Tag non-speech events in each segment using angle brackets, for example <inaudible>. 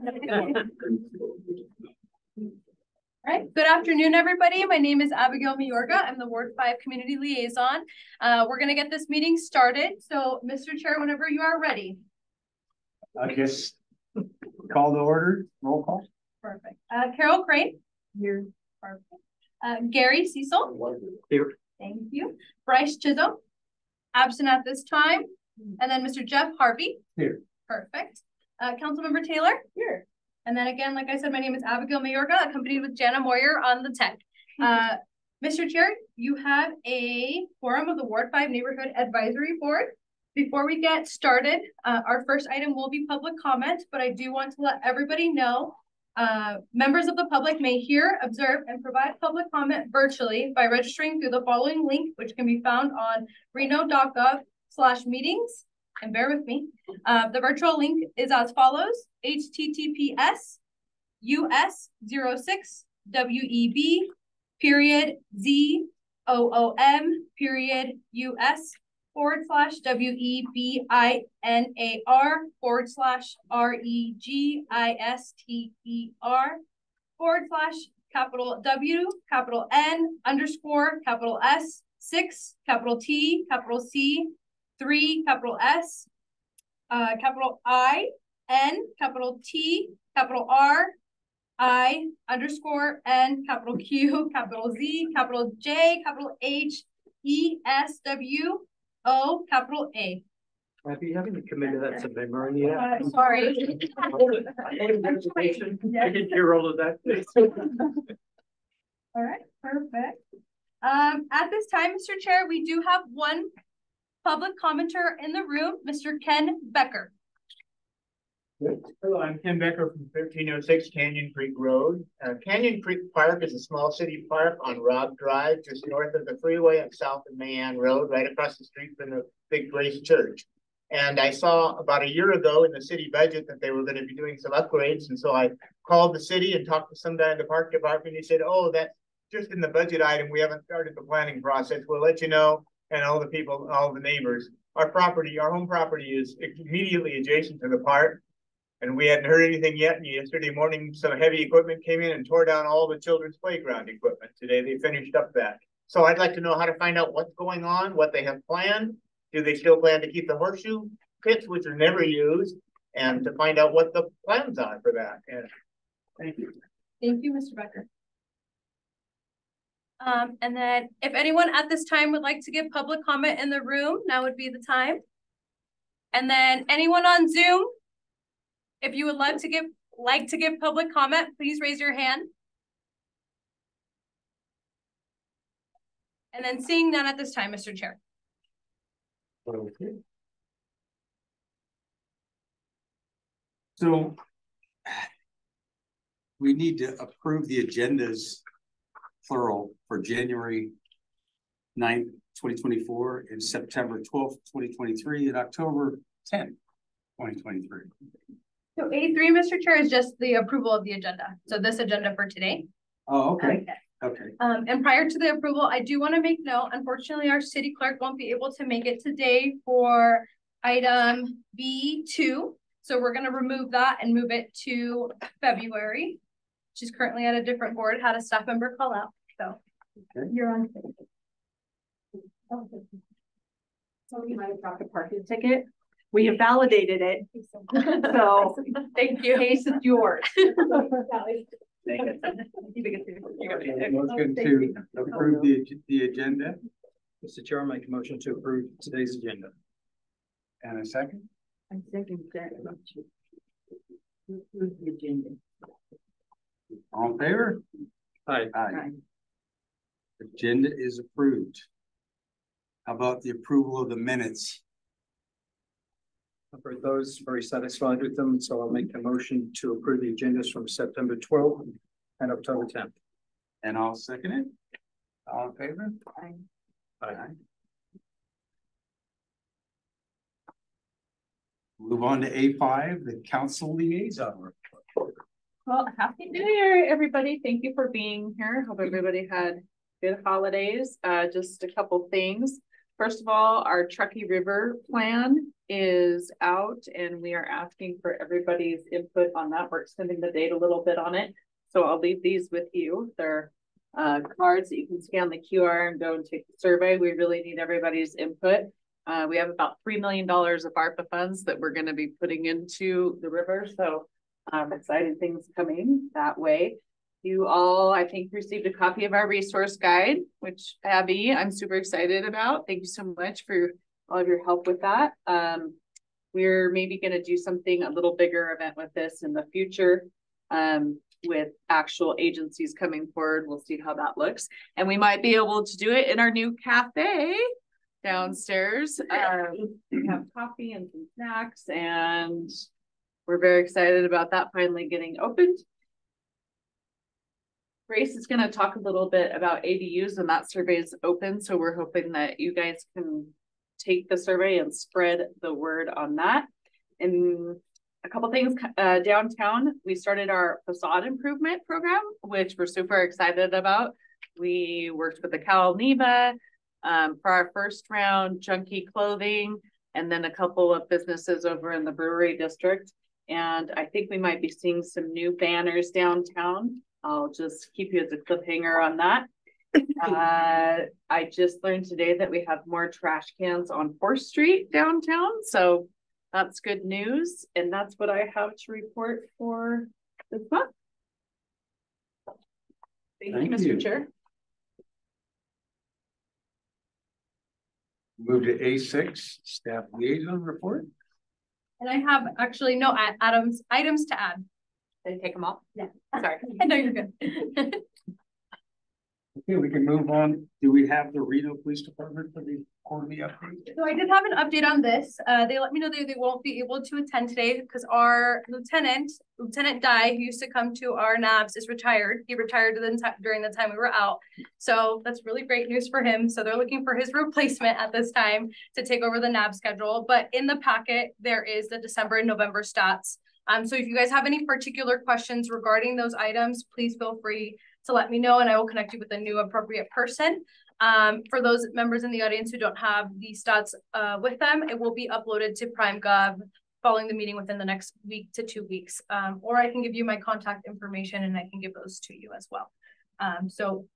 All right, good afternoon, everybody. My name is Abigail Mayorga. I'm the Ward 5 Community Liaison. Uh, we're going to get this meeting started. So, Mr. Chair, whenever you are ready. I guess call the order, roll call. Perfect. Uh, Carol Crane. Here. Perfect. Uh, Gary Cecil. Here. Thank you. Bryce Chisholm. Absent at this time. And then Mr. Jeff Harvey. Here. Perfect. Uh, Councilmember Taylor. Here. And then again, like I said, my name is Abigail Mayorga, accompanied with Jana Moyer on the tech. <laughs> Uh, Mr. Chair, you have a forum of the Ward 5 Neighborhood Advisory Board. Before we get started, uh, our first item will be public comment, but I do want to let everybody know uh, members of the public may hear, observe, and provide public comment virtually by registering through the following link, which can be found on reno.gov slash meetings. And bear with me. Uh, the virtual link is as follows, https us 06 web period z o o m period us forward slash W E B I N A R forward slash R E G I S T E R forward slash capital W, capital N, underscore, capital S, six, capital T, capital C, three, capital S, uh, capital I, N, capital T, capital R, I, underscore, N, capital Q, <laughs> capital Z, capital J, capital H, E, S, W, O, capital A. Have you haven't committed that to memory yet? Uh, sorry. <laughs> I didn't hear all of that. <laughs> All right, perfect. Um, at this time, Mr. Chair, we do have one public commenter in the room, Mr. Ken Becker. Hello, I'm Ken Becker from thirteen oh six Canyon Creek Road. Uh, Canyon Creek Park is a small city park on Robb Drive, just north of the freeway and south of Mayan Road, right across the street from the Big Grace Church. And I saw about a year ago in the city budget that they were going to be doing some upgrades. And so I called the city and talked to some guy in the park department. He said, oh, that's just in the budget item. We haven't started the planning process. We'll let you know. And all the people, all the neighbors, our property, our home property is immediately adjacent to the park. And we hadn't heard anything yet. And yesterday morning, some heavy equipment came in and tore down all the children's playground equipment. Today they finished up that. So I'd like to know how to find out what's going on, what they have planned. Do they still plan to keep the horseshoe pits, which are never used, and to find out what the plans are for that. And thank you. Thank you, Mr. Becker. Um, and then if anyone at this time would like to give public comment in the room, now would be the time. And then anyone on Zoom, if you would like to give like to give public comment, please raise your hand. And then seeing none at this time, Mr. Chair. Okay. So we need to approve the agendas plural for January 9th, 2024 and September 12th, 2023 and October 10th, 2023. So A3, Mr. Chair, is just the approval of the agenda. So this agenda for today. Oh, okay. Okay. Um, and prior to the approval, I do want to make note, unfortunately, our city clerk won't be able to make it today for item B2. So we're going to remove that and move it to February. She's currently at a different board, had a staff member call out. So Okay. you're on. So we might have dropped a parking ticket. We have validated it. So Thank you. case is yours. <laughs> Thank you. Motion to approve the, the agenda Mr. Chair, I make a motion to approve today's agenda. and a second. I second that. Approve the agenda. All in favor? Aye. Aye. Agenda is approved. How about the approval of the minutes? I've heard those, very satisfied with them, so I'll make a motion to approve the agendas from September twelfth and October tenth. And I'll second it. All in favor? Aye. Aye. Move on to A five, the council liaison. report. Well, happy new year, everybody. Thank you for being here. Hope everybody had good holidays. Uh, just a couple things. First of all, our Truckee River plan is out and we are asking for everybody's input on that. We're extending the date a little bit on it. So I'll leave these with you. They're uh, cards that you can scan the QR and go and take the survey. We really need everybody's input. Uh, we have about $3 million of ARPA funds that we're going to be putting into the river. So um, exciting things coming that way. You all, I think, received a copy of our resource guide, which Abby, I'm super excited about. Thank you so much for all of your help with that. Um, we're maybe going to do something a little bigger event with this in the future um, with actual agencies coming forward. We'll see how that looks. And we might be able to do it in our new cafe downstairs. Um, we have coffee and some snacks and we're very excited about that finally getting opened. Grace is going to talk a little bit about ADUs and that survey is open. So we're hoping that you guys can take the survey and spread the word on that. And a couple things uh, downtown, we started our facade improvement program, which we're super excited about. We worked with the Cal Neva um, for our first round, Junkee Clothing, and then a couple of businesses over in the brewery district. And I think we might be seeing some new banners downtown. I'll just keep you as a cliffhanger on that. uh, I just learned today that we have more trash cans on 4th Street downtown. So that's good news. And that's what I have to report for this month. Thank, Thank you, Mr. You. Chair. Move to A6, staff liaison report. And I have actually no items items to add. Did you take them all? Yeah. Sorry. <laughs> I know you're good. okay, we can move on. Do we have the Reno Police Department for the quarterly update? So I did have an update on this. Uh, they let me know they, they won't be able to attend today because our lieutenant, Lieutenant Dye, who used to come to our NABs, is retired. He retired during the time we were out. So that's really great news for him. So they're looking for his <laughs> replacement at this time to take over the NAB schedule. But in the packet, there is the December and November stats. Um, so if you guys have any particular questions regarding those items, please feel free to let me know and I will connect you with a new appropriate person. Um, for those members in the audience who don't have the stats uh, with them, it will be uploaded to PrimeGov following the meeting within the next week to two weeks. Um, or I can give you my contact information and I can give those to you as well. Um, so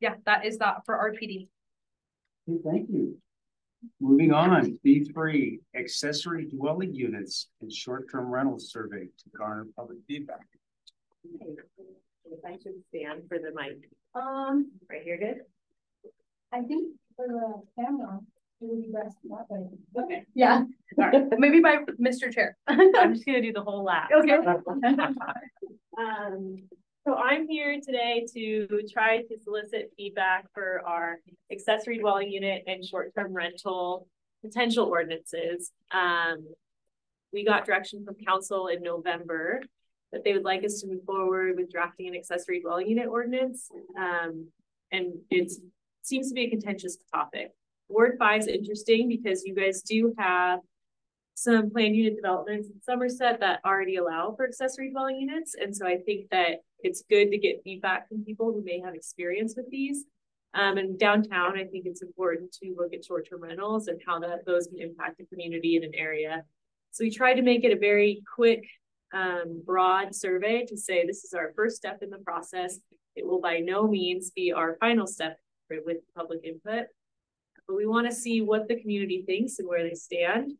yeah, that is that for RPD. Thank you. Moving on, B3, accessory dwelling units and short-term rental survey to garner public feedback. If I should stand for the mic. Um, right here, good? I think for the camera, it would be best that way. Okay. Yeah. <laughs> Maybe by Mr. Chair. I'm just gonna do the whole lap. Okay. <laughs> um, so I'm here today to try to solicit feedback for our accessory dwelling unit and short-term rental potential ordinances. Um, we got direction from council in November that they would like us to move forward with drafting an accessory dwelling unit ordinance. Um, and it seems to be a contentious topic. Ward five is interesting because you guys do have some planned unit developments in Somerset that already allow for accessory dwelling units. And so I think that it's good to get feedback from people who may have experience with these. Um, and downtown, I think it's important to look at short-term rentals and how that those can impact the community in an area. So we tried to make it a very quick, um, broad survey to say this is our first step in the process. It will by no means be our final step with public input. But we want to see what the community thinks and where they stand.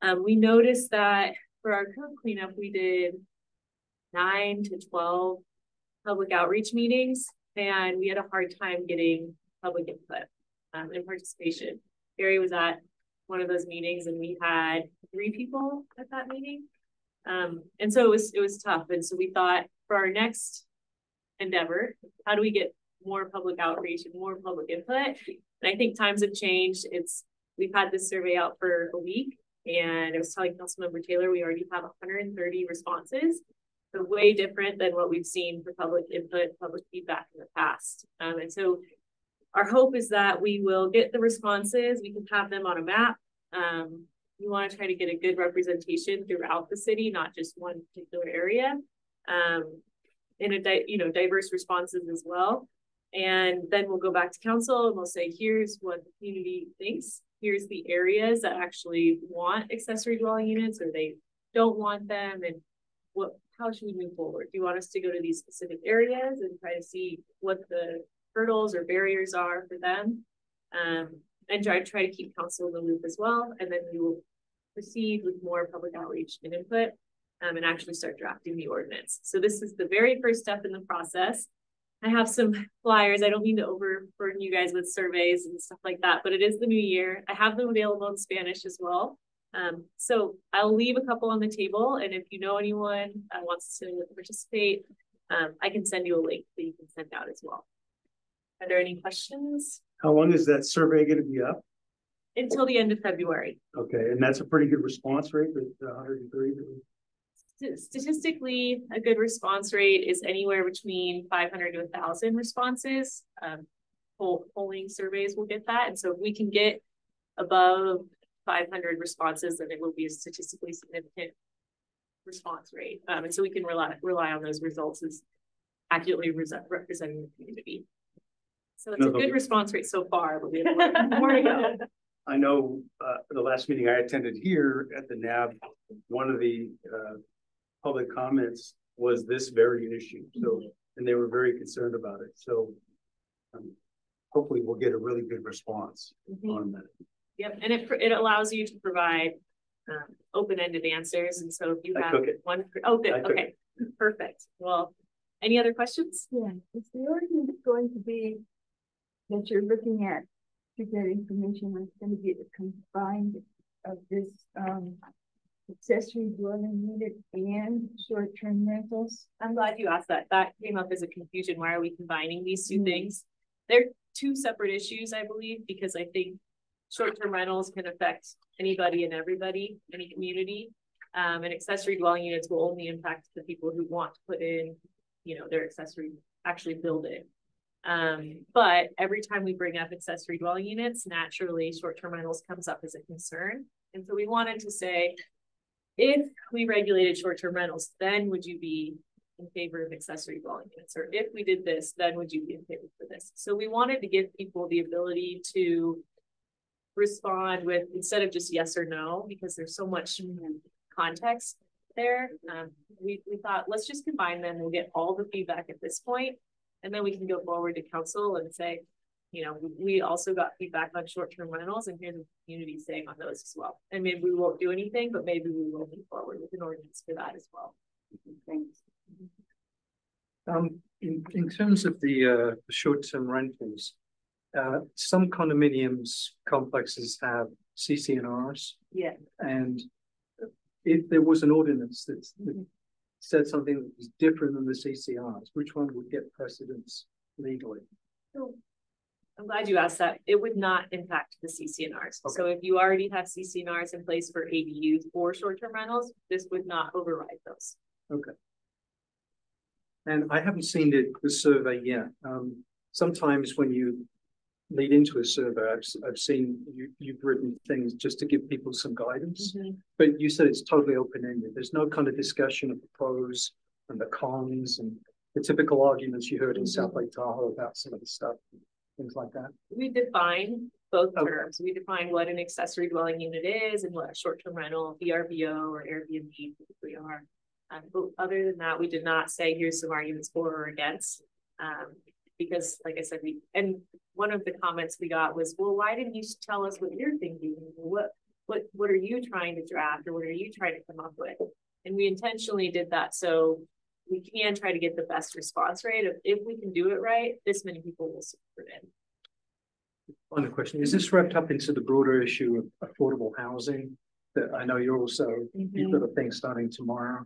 Um, we noticed that for our code cleanup, we did nine to 12 public outreach meetings, and we had a hard time getting public input um, and participation. Gary was at one of those meetings, and we had three people at that meeting. Um, and so it was it was tough. And so we thought for our next endeavor, how do we get more public outreach and more public input. And I think times have changed. It's we've had this survey out for a week, and I was telling Councilmember Taylor we already have 130 responses. Way different than what we've seen for public input, public feedback in the past. Um, and so our hope is that we will get the responses, we can have them on a map. Um, we want to try to get a good representation throughout the city, not just one particular area. Um, in a you know diverse responses as well. And then we'll go back to council and we'll say, here's what the community thinks here's the areas that actually want accessory dwelling units or they don't want them and what, how should we move forward? Do you want us to go to these specific areas and try to see what the hurdles or barriers are for them? Um, and try, try to keep council in the loop as well, and then we will proceed with more public outreach and input um, and actually start drafting the ordinance. So this is the very first step in the process. I have some flyers. I don't mean to overburden you guys with surveys and stuff like that, but it is the new year. I have them available in Spanish as well. Um, so I'll leave a couple on the table, and if you know anyone uh, wants to participate, um, I can send you a link that you can send out as well. Are there any questions? How long is that survey gonna be up? Until the end of February. Okay, and that's a pretty good response rate with hundred and three. St- Statistically, a good response rate is anywhere between five hundred to thousand responses. Um, polling surveys will get that, and so if we can get above five hundred responses, then it will be a statistically significant response rate. Um, and so we can rely, rely on those results as accurately representing the community. So it's a good response rate so far, but we have more- more to go. <laughs> I know, uh, the last meeting I attended here at the NAB, one of the, uh, public comments was this very issue, so, and they were very concerned about it, so. um, Hopefully we'll get a really good response Mhm. on that. Yep, and it, it allows you to provide um, open-ended answers, and so if you have took it. one, oh, good, I took okay, <laughs> perfect. Well, any other questions? Yeah, is the ordinance going to be that you're looking at to get information that's gonna be combined of this, um, accessory dwelling unit and short-term rentals? I'm glad you asked that. That came up as a confusion. Why are we combining these two Mhm. things? They're two separate issues, I believe, because I think short-term rentals can affect anybody and everybody, any community. Um, and accessory dwelling units will only impact the people who want to put in, you know, their accessory, actually build it. Um, but every time we bring up accessory dwelling units, naturally, short-term rentals comes up as a concern. And so we wanted to say, if we regulated short-term rentals, then would you be in favor of accessory dwelling units? Or if we did this, then would you be in favor for this? So we wanted to give people the ability to respond with, instead of just yes or no, because there's so much context there. Um, we, we thought, let's just combine them. We'll get all the feedback at this point, And then we can go forward to council and say, you know, we- we also got feedback on short-term rentals and here's the community saying on those as well. And maybe we won't do anything, but maybe we will move forward with an ordinance for that as well. Thanks. Um, in, in terms of the, uh, short-term rentals, uh, some condominiums complexes have CC&Rs Yeah. and if there was an ordinance that said something that was different than the CCRs, which one would get precedence legally? I'm glad you asked that. It would not impact the CC&Rs. So if you already have CC&Rs in place for ADUs or short-term rentals, this would not override those. Okay. And I haven't seen the, the survey yet. Um, sometimes when you lead into a survey, I've, I've seen you, you've written things just to give people some guidance. But you said it's totally open-ended. There's no kind of discussion of the pros and the cons and the typical arguments you heard in South Lake Tahoe about some of the stuff, things like that. We define both Okay. terms. We define what an accessory dwelling unit is and what a short-term rental, VRBO or Airbnb typically are. Um, but other than that, we did not say here's some arguments for or against. Um, because like I said, we, and one of the comments we got was, well, why didn't you tell us what you're thinking? What, what, what are you trying to draft or what are you trying to come up with? And we intentionally did that so we can try to get the best response rate. If, if we can do it right, this many people will support it. Final question, is this wrapped up into the broader issue of affordable housing? That I know you're also, you've mm-hmm. got a thing starting tomorrow.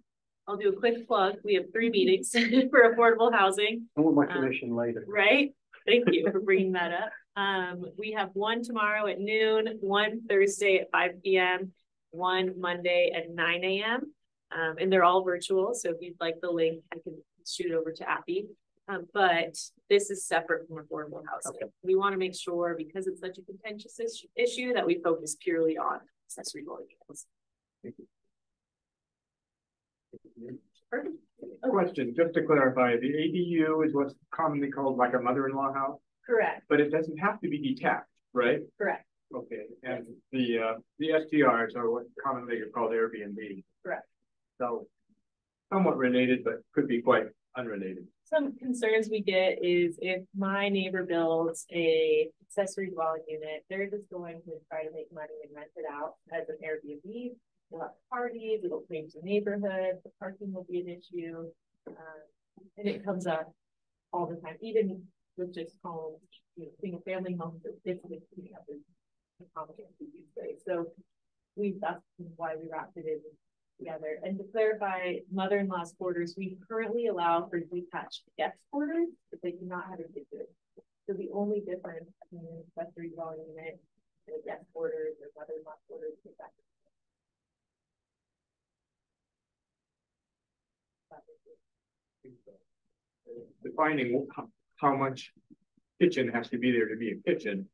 I'll do a quick plug. We have three meetings <laughs> for affordable housing, I want my Um, commission later. right? Thank you for bringing that up. Um, we have one tomorrow at noon, one Thursday at five P M, one Monday at nine A M. Um, and they're all virtual, so if you'd like the link, I can shoot over to Abby. Um, but this is separate from affordable housing. Okay. We want to make sure, because it's such a contentious issue, that we focus purely on accessory dwelling units. Perfect. Question, just to clarify, the ADU is what's commonly called like a mother-in-law house, Correct, but it doesn't have to be detached, right? correct. Okay, and the, uh, the STRs are what commonly are called Airbnb. Correct. So somewhat related, but could be quite unrelated. Some concerns we get is if my neighbor builds a accessory dwelling unit, they're just going to try to make money and rent it out as an Airbnb. They'll have parties, it'll change the neighborhood, the parking will be an issue. Um, and it comes up all the time, even with just homes, you know, single family homes, it's different, you know, there's complicated these days. So we, that's why we wrapped it in together. And to clarify, mother-in-law's quarters, we currently allow for detached guest quarters, but they do not have a kitchen. So the only difference between an accessory dwelling unit and a guest quarters or mother-in-law quarters is that. Defining how, how much kitchen has to be there to be a kitchen.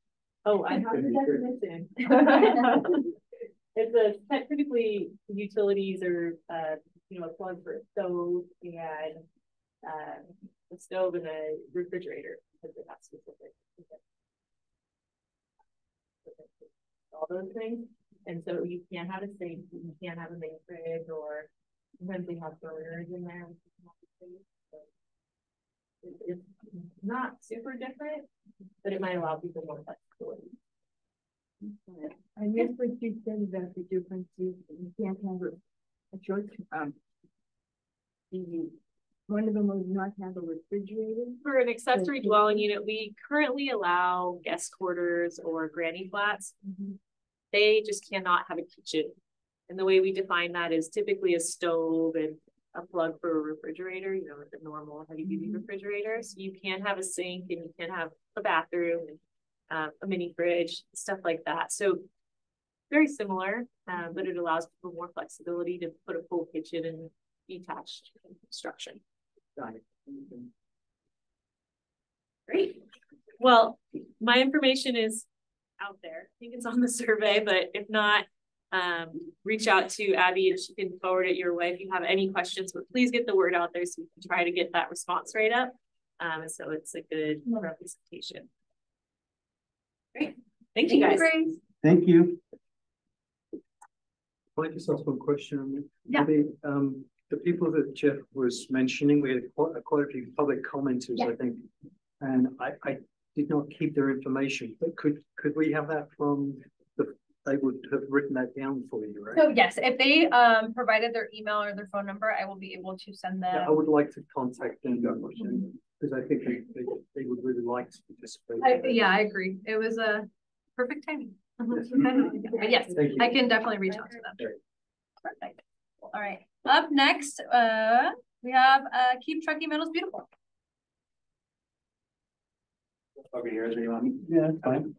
Oh, I have the definition. <laughs> It's a technically utilities or, uh, you know, a plug for a stove and, uh, a stove and a refrigerator, because it has specific. All those things, and so you can't have a sink, you can't have a main fridge, or sometimes they have burners in there. which is not the case, so it- It's not super different, but it might allow people more flexibility. I missed what you said about the differences, you can't have a, a short, um. The, one of them would not have a refrigerator. For an accessory Okay. dwelling unit, we currently allow guest quarters or granny flats. They just cannot have a kitchen. And the way we define that is typically a stove and a plug for a refrigerator, you know, the normal heavy duty refrigerator. So you can have a sink and you can have a bathroom and uh, a mini fridge, stuff like that. So very similar, uh, but it allows people more flexibility to put a full kitchen and detached construction. Got it. Great. Well, my information is out there. I think it's on the <laughs> survey, but if not, um, reach out to Abby and she can forward it your way if you have any questions, but please get the word out there so we can try to get that response rate up. Um, so it's a good representation. Great. Thank you guys. Grace. Thank you. Can I just ask one question? Yeah. The, um, the people that Jeff was mentioning, we had quite, quite a few public commenters, I think. And I, I did not keep their information, but could, could we have that from the, they would have written that down for you, right? So yes, if they um provided their email or their phone number, I will be able to send them. Yeah, I would like to contact them, because I think they, they, they would really like to participate. I, yeah, I agree. It was a perfect timing. <laughs> But yes, Thank you. I can definitely reach out to them. Perfect. All right, up next, uh, we have uh Keep Truckee Meadows Beautiful. Over here, is where you want me? Yeah, fine.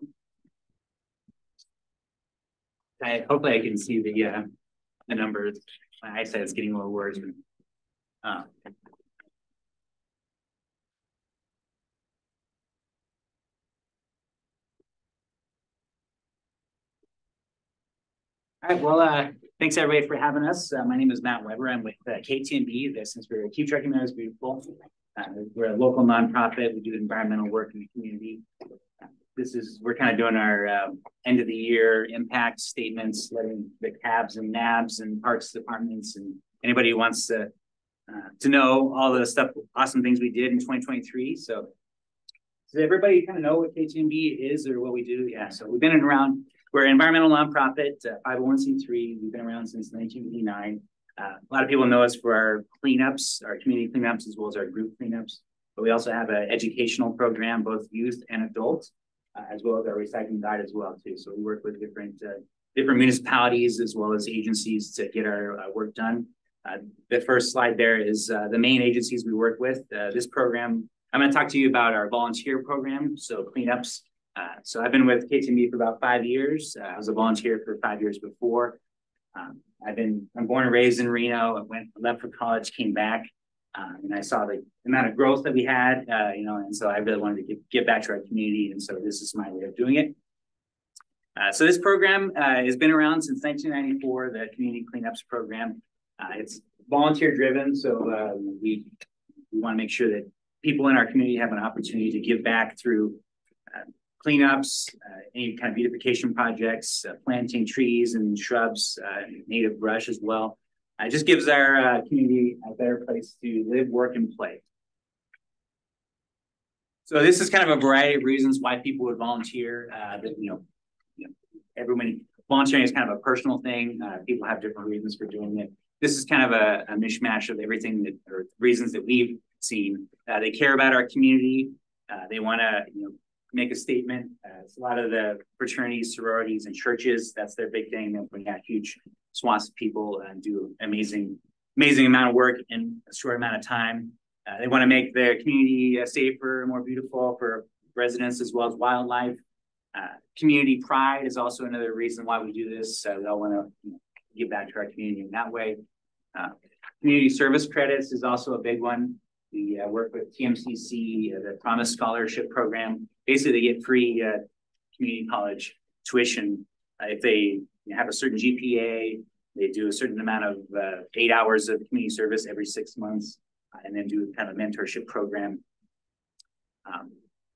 I, hopefully I can see the, uh, the numbers. My eyesight is getting a little worse. Uh, All right, well, uh, thanks everybody for having us. Uh, my name is Matt Weber. I'm with uh, KTMB, the Simsbury Keep Truckee There is Beautiful. Uh, we're a local nonprofit. We do environmental work in the community. Uh, This is, we're kind of doing our um, end of the year impact statements, letting the cabs and nabs and parks departments and anybody who wants to uh, to know all the stuff, awesome things we did in twenty twenty-three. So does everybody kind of know what KTMB is or what we do? Yeah, so we've been around, we're an environmental nonprofit, C three. We've been around since nineteen eighty-nine. Uh, a lot of people know us for our cleanups, our community cleanups, as well as our group cleanups. But we also have an educational program, both youth and adults, uh, as well as our recycling guide as well too. So we work with different uh, different municipalities as well as agencies to get our uh, work done. Uh, the first slide there is uh, the main agencies we work with. Uh, this program, I'm going to talk to you about our volunteer program, so cleanups. Uh, so I've been with KTMB for about five years. Uh, I was a volunteer for five years before. Um, I've been, I'm born and raised in Reno. I went, left for college, came back, um, and I saw the amount of growth that we had, uh, you know, and so I really wanted to give, give back to our community. And so this is my way of doing it. Uh, so this program uh, has been around since 1994, the Community Cleanups Program. Uh, it's volunteer driven, so uh, we, we want to make sure that people in our community have an opportunity to give back through uh, cleanups, uh, any kind of beautification projects, uh, planting trees and shrubs, uh, native brush as well. It just gives our uh, community a better place to live, work, and play. So this is kind of a variety of reasons why people would volunteer. Uh, that you know, you know, everyone volunteering is kind of a personal thing. Uh, people have different reasons for doing it. This is kind of a, a mishmash of everything that or reasons that we've seen. Uh, they care about our community. Uh, they want to you know make a statement. Uh, it's a lot of the fraternities, sororities, and churches. That's their big thing. They bring out huge swaths of people and do amazing, amazing amount of work in a short amount of time. Uh, they want to make their community uh, safer, more beautiful for residents as well as wildlife. Uh, community pride is also another reason why we do this. Uh, they all want to you know, give back to our community in that way. Uh, community service credits is also a big one. We uh, work with TMCC, the Promise Scholarship Program. Basically, they get free community college tuition if they have a certain GPA. They do a certain amount of eight hours of community service every six months and then do kind of mentorship program. Um,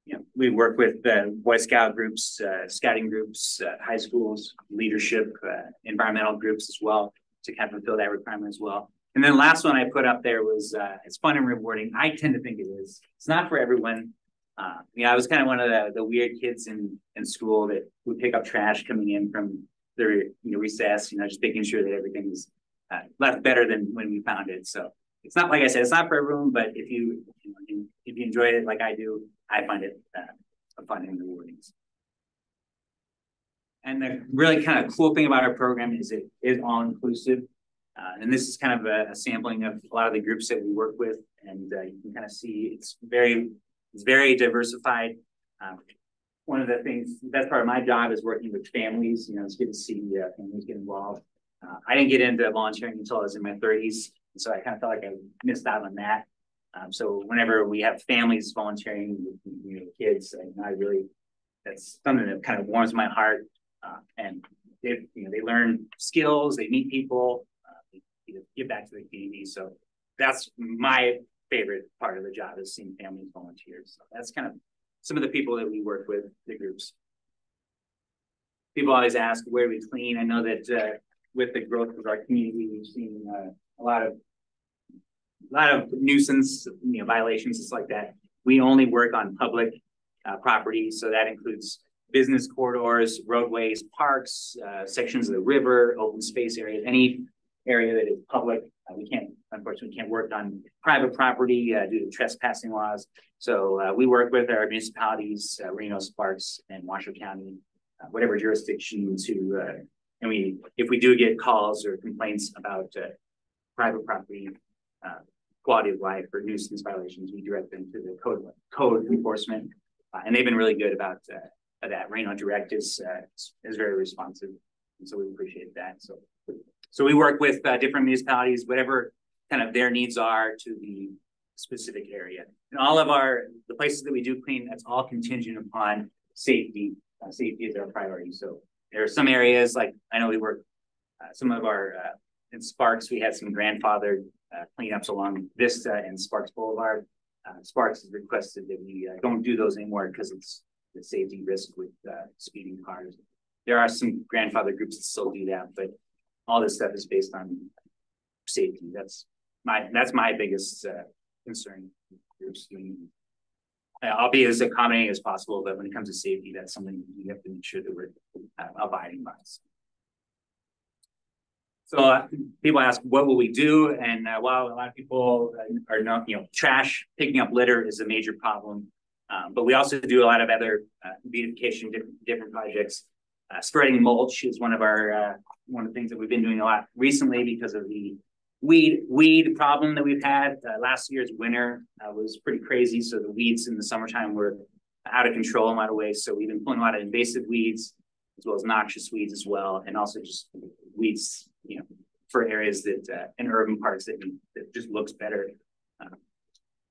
you know, we work with uh, Boy Scout groups, uh, scouting groups, uh, high schools, leadership, uh, environmental groups as well to kind of fulfill that requirement as well. And then the last one I put up there was uh, it's fun and rewarding. I tend to think it is. It's not for everyone. Uh, you know, I was kind of one of the, the weird kids in, in school that would pick up trash coming in from their you know, recess, you know, just making sure that everything's left better than when we found it. So it's not like I said, it's not for everyone, but if you, you know, if you enjoy it like I do, I find it uh, fun and rewarding. And the really kind of cool thing about our program is it is all inclusive. Uh, and this is kind of a, a, sampling of a lot of the groups that we work with. And uh, you can kind of see it's very, it's very diversified. Um, one of the things, that's part of my job is working with families. You know, it's good to see uh, families get involved. Uh, I didn't get into volunteering until I was in my 30s. So I kind of felt like I missed out on that. Um, so whenever we have families volunteering with you know, kids, I, I, really that's something that kind of warms my heart. Uh, and they, you know, they learn skills, they meet people, uh, they, they give back to the community. So that's my favorite part of the job is seeing families volunteer. So that's kind of some of the people that we work with, the groups. People always ask where we clean. I know that uh, with the growth of our community, we've seen uh, a lot of a lot of nuisance you know violations just like that we only work on public uh, property so that includes business corridors roadways parks uh, sections of the river open space areas any area that is public uh, we can't unfortunately can't work on private property uh, due to trespassing laws so uh, we work with our municipalities uh, reno sparks and washoe county whatever jurisdiction to and we if we do get calls or complaints about private property uh, quality of life or nuisance violations, we direct them to the code code enforcement, uh, and they've been really good about uh, that. Reno Direct is uh, is very responsive, and so we appreciate that. So, so we work with uh, different municipalities, whatever kind of their needs are to the specific area. And all of our the places that we do clean, that's all contingent upon safety. Uh, safety is our priority. So there are some areas like I know we work. some of our in Sparks, we had some grandfathered uh, cleanups along Vista and Sparks Boulevard. Uh, Sparks has requested that we uh, don't do those anymore because it's the safety risk with uh, speeding cars. There are some grandfather groups that still do that, but all this stuff is based on safety. That's my that's my biggest uh, concern. Doing. Uh, I'll be as accommodating as possible, but when it comes to safety, that's something we have to make sure that we're abiding by. So. Uh, people ask, what will we do? And uh, while a lot of people are not, you know, trash picking up litter is a major problem. Um, but we also do a lot of other uh, beautification, different, different projects. Uh, spreading mulch is one of our uh, one of the things that we've been doing a lot recently because of the weed weed problem that we've had. Uh, last year's winter was pretty crazy, so the weeds in the summertime were out of control in a lot of ways. So we've been pulling a lot of invasive weeds as well as noxious weeds as well, and also just weeds you know, for areas that uh, in urban parks that, that just looks better. Uh,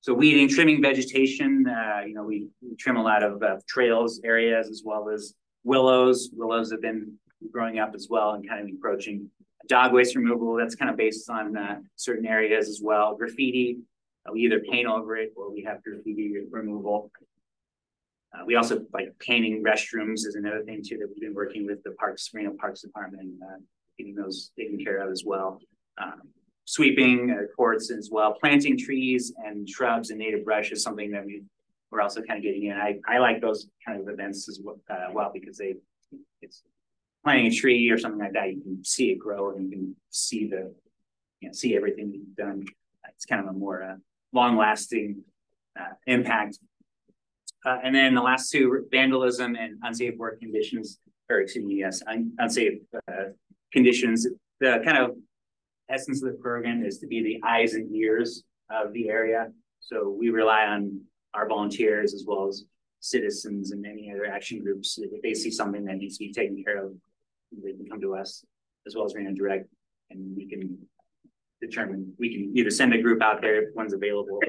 so weeding, trimming vegetation, uh, you know, we, we, trim a lot of uh, trails areas as well as willows. Willows have been growing up as well and kind of encroaching. Dog waste removal, that's kind of based on uh, certain areas as well. Graffiti, uh, we either paint over it or we have graffiti removal. Uh, we also like painting restrooms is another thing too that we've been working with the Parks, Reno Parks Department, uh, getting those taken care of as well. Um, sweeping uh, courts as well, planting trees and shrubs and native brush is something that we we're also kind of getting in. I I like those kind of events as well, uh, well because they it's planting a tree or something like that. You can see it grow and you can see the you know see everything you've done. It's kind of a more uh, long lasting uh, impact uh, and then the last two, vandalism and unsafe work conditions, or excuse me, yes, un unsafe uh, conditions. The kind of essence of the program is to be the eyes and ears of the area. So we rely on our volunteers as well as citizens and any other action groups. If they see something that needs to be taken care of, they can come to us as well as Reno Direct, and we can determine, we can either send a group out there if one's available,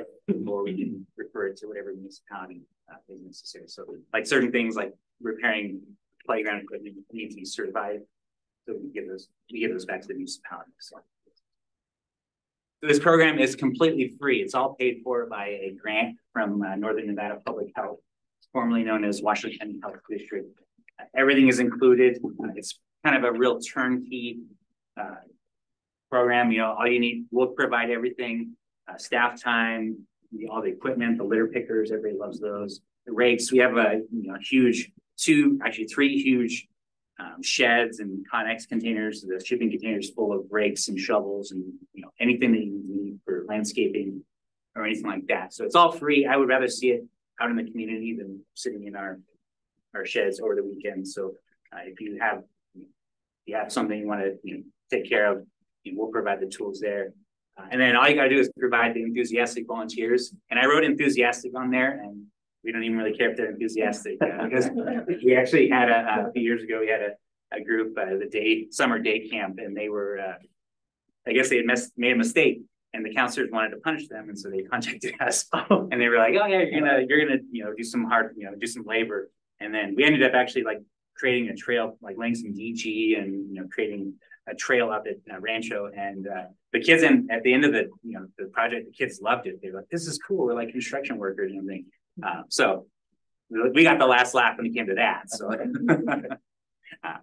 or we can refer it to whatever municipality uh, is necessary. So like certain things like repairing playground equipment need to be certified. So we give those, we give those back to the municipality. So. so this program is completely free. It's all paid for by a grant from uh, Northern Nevada Public Health, formerly known as Washoe Health District. Uh, everything is included. It's kind of a real turnkey uh, program. You know, all you need, we'll provide everything, uh, staff time, all the equipment, the litter pickers, everybody loves those. The rakes, we have a you know huge two, actually three huge um, sheds and Connex containers, the shipping containers full of rakes and shovels and you know anything that you need for landscaping or anything like that. So it's all free. I would rather see it out in the community than sitting in our our sheds over the weekend. So uh, if you have you have something you want to you know, take care of, you know, we'll provide the tools there. Uh, and then all you gotta do is provide the enthusiastic volunteers. And I wrote enthusiastic on there and we don't even really care if they're enthusiastic uh, <laughs> because we actually had a, a, few years ago, we had a, a group, uh, the day summer day camp, and they were, uh, I guess they had mess, made a mistake and the counselors wanted to punish them. And so they <laughs> contacted us and they were like, oh yeah, you're gonna, you're gonna, you know, do some hard, you know, do some labor. And then we ended up actually like creating a trail, like laying some DG and, you know, creating a trail up at uh, Rancho, and uh, the kids in at the end of the you know the project, the kids loved it. They were like, "This is cool. We're like construction workers and everything." Uh, so we got the last laugh when it came to that. So. <laughs> <laughs> Uh,